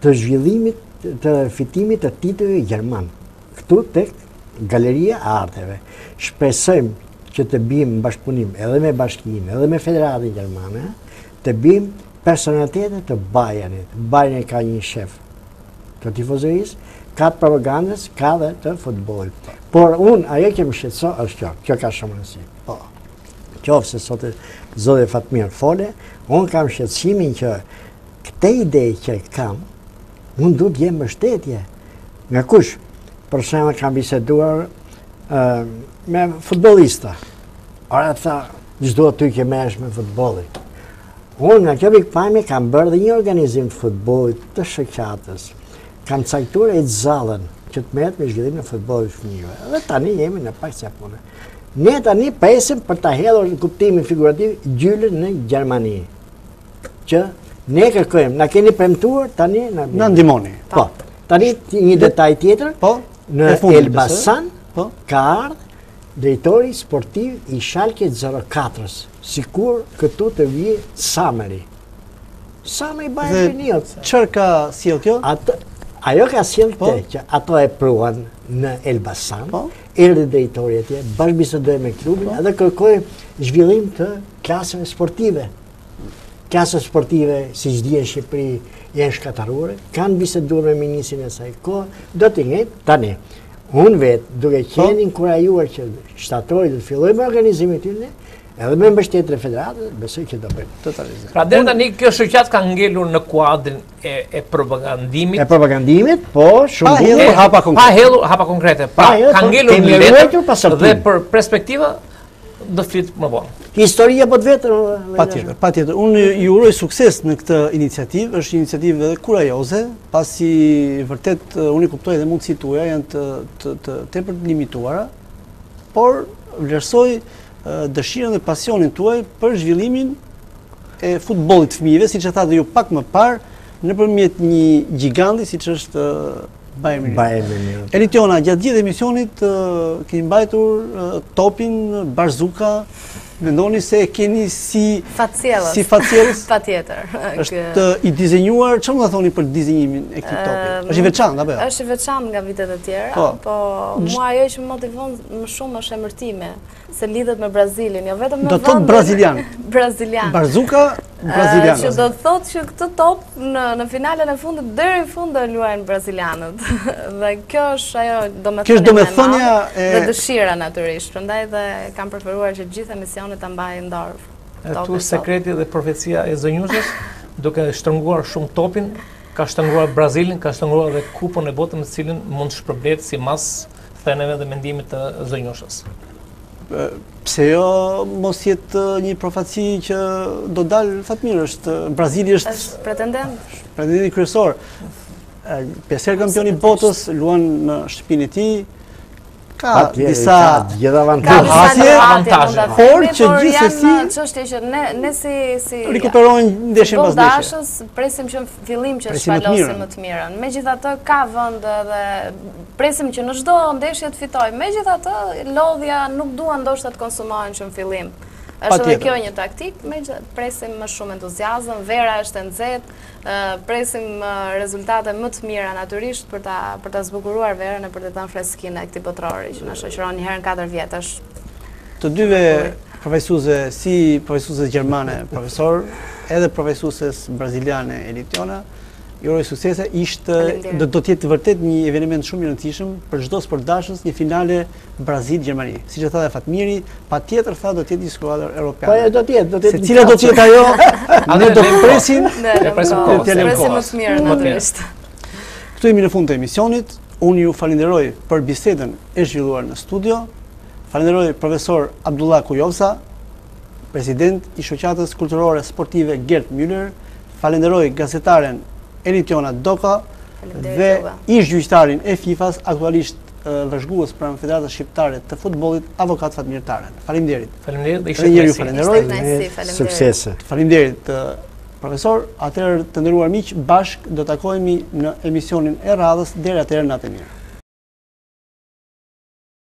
të zhvillimit të fitimit të titujve gjermanë. Këtu te galeria e arteve. Shpresojmë që të biem në bashkëpunim edhe me bashkinë, edhe me federatën gjermane, Të biem personalitete të Bayernit. Bayern ka një shef të tifozërisë, ka të propagandës, ka dhe të futbollit. Por unë, ajo që më shqetëson, është kjo, kjo ka shumë rëndësi. Po, qoftë se sot zoti Fatmir fole, unë kam shqetësimin që këtë ide që kam, unë du të gjej mbështetje. Nga kush, për shembull kam biseduar me futbollista. Ora të tha, Ç'do ti që merresh me futbollin. Unë nga kjo pikpamje kam bërë dhe një organizim të futbollit të shoqatës. Kam caktuar Zallën që të merret me zhvillimin e futbollit të fëmijëve. Dhe tani jemi në fazë pune. Ne tani presim për ta hedhur në kuptimin figurativ gjylen në Gjermani. Që ne kërkojmë, na keni premtuar tani na na ndihmoni. Po. Tani një detaj tjetër. Po. Në Elbasan po. ka ardhur Drejtori sportiv i Schalke 04-s, sikur këtu të vijë Sameri. Sameri i Bayernit. Çfarë ka sjellë kjo? Ajo ka sjellë po. këtë që ato e prunë në Elbasan, po. erdhi drejtori atje, bashkëbisedoi me klubin, po. edhe kërkoi zhvillim të klasave sportive. klasat sportive, siç dihet në Shqipëri, janë shkatërruar, kam bisedu me ministrin e asaj kohe, do t'i ngrejë, tani, unë vetë, duke po. qenë i inkurajuar që shtatori do të fillojë me organizimin e tyre, edhe me mbështetjen e federatës, besoj që do bëjmë. Totalizim. Pra deri tani, kjo shoqatë ka ngelur në kuadrin e propagandimit. E propagandimit, po, shumë bukur, hapa konkrete. Pa hedhur, hapa konkrete. Po, ka ngelur në letër dhe për perspektivën, do flitet më vonë. Historia po të vetën. Patjetër, patjetër. Unë ju uroj sukses në këtë iniciativë, është iniciativë edhe kurajoze, pasi vërtet uh, unë i kuptoj edhe mundësitë tuaja janë të të të tepër të limituara, por vlerësoj uh, dëshirën dhe pasionin tuaj për zhvillimin e futbollit të fëmijëve, siç e thatë dhe ju pak më parë, nëpërmjet një gjiganti siç është uh, Bayern Mynihu. Eritiona, gjatë gjithë emisionit keni mbajtur topin Brazuka, mendoni se e keni si... Fatsjellës. Si fatsjellës? Patjetër. është i dizenjuar, ça mund të thoni për dizenjimin e këtij topi? është i veçantë, apo jo? është i veçantë nga vitet e tjera, po, po mua ajo që më motivon më shumë është emërtimi. se lidhet me Brazilin, jo vetëm në vendin... Do të thotë Brazilian. Brazilian. Barzuka, Brazilian. Që do të thotë që këtë top në finalen e fundit, deri në fund do luajnë Brazilianët. Dhe kjo është ajo domethënia më e madhe, dhe dëshira natyrisht. Prandaj dhe kam preferuar që gjithë emisionit ta mbaj në dorë. Këtu sekreti dhe profecia e zonjushës, duke shtrënguar shumë topin, ka shtrënguar Brazilin, ka shtrënguar dhe kupën e botës e cila mund shpërblehet simbas thënieve dhe mendimit të zonjushës. Pse jo mos jetë një profeci që do dalë Fatmir është Brazili është është pretendent. Pretendenti kryesor. Pesë herë kampion i botës luan në shtëpinë e tij. Ka disa gjitha avantazhe, avantazhe. Por që gjithsesi çështje që ne ne si si rekuperojnë ndeshjen pas ndeshjes. Dashës presim që fillim që të shpalosim më të mirën. Megjithatë ka vend edhe presim që në çdo ndeshje të fitojmë. Megjithatë lodhja nuk duan ndoshta të konsumohen që në fillim. Është edhe kjo një taktikë, megjithatë presim më shumë entuziazëm, vera është e nxehtë, presim rezultate më të mira natyrisht për ta zbukuruar verën e për t'i dhënë freskinë e këtij botërori që na shoqëron një herë në 4 vjetësh. Të dyve Përfaqësuese, si përfaqësueses gjermane, profesor, edhe përfaqësueses braziliane Elitiona, ju uroj suksese. Ishte do të jetë vërtet një eveniment shumë i rëndësishëm për çdo sportdashës, një finale Brazil-Gjermani. Siç e tha dhe Fatmiri, patjetër tha do të jetë një skuadër europiane. Po do të jetë, do të jetë. Se cila do të jetë ajo? A ne do të presim? Ne do të presim kohën. Do të jetë më së miri natyrisht. Këtu jemi në fund të emisionit. Unë ju falenderoj për bisedën e zhvilluar në studio. Falenderoj Profesor Abdullah Kujovsa, President i Shoqatës Kulturore Sportive Gerd Müller, falenderoj gazetaren Elitiona Doka dhe ish gjyqtarin e FIFA-s, aktualisht vëzhgues pranë Federatës Shqiptare të Futbollit, Avokat Fatmir Taren. Faleminderit. Faleminderit dhe ishte njëri falenderoj. Suksese. Faleminderit, profesor. Atëherë të nderuar miq, bashkë do takohemi në emisionin e radhës, deri atëherë natën e mirë.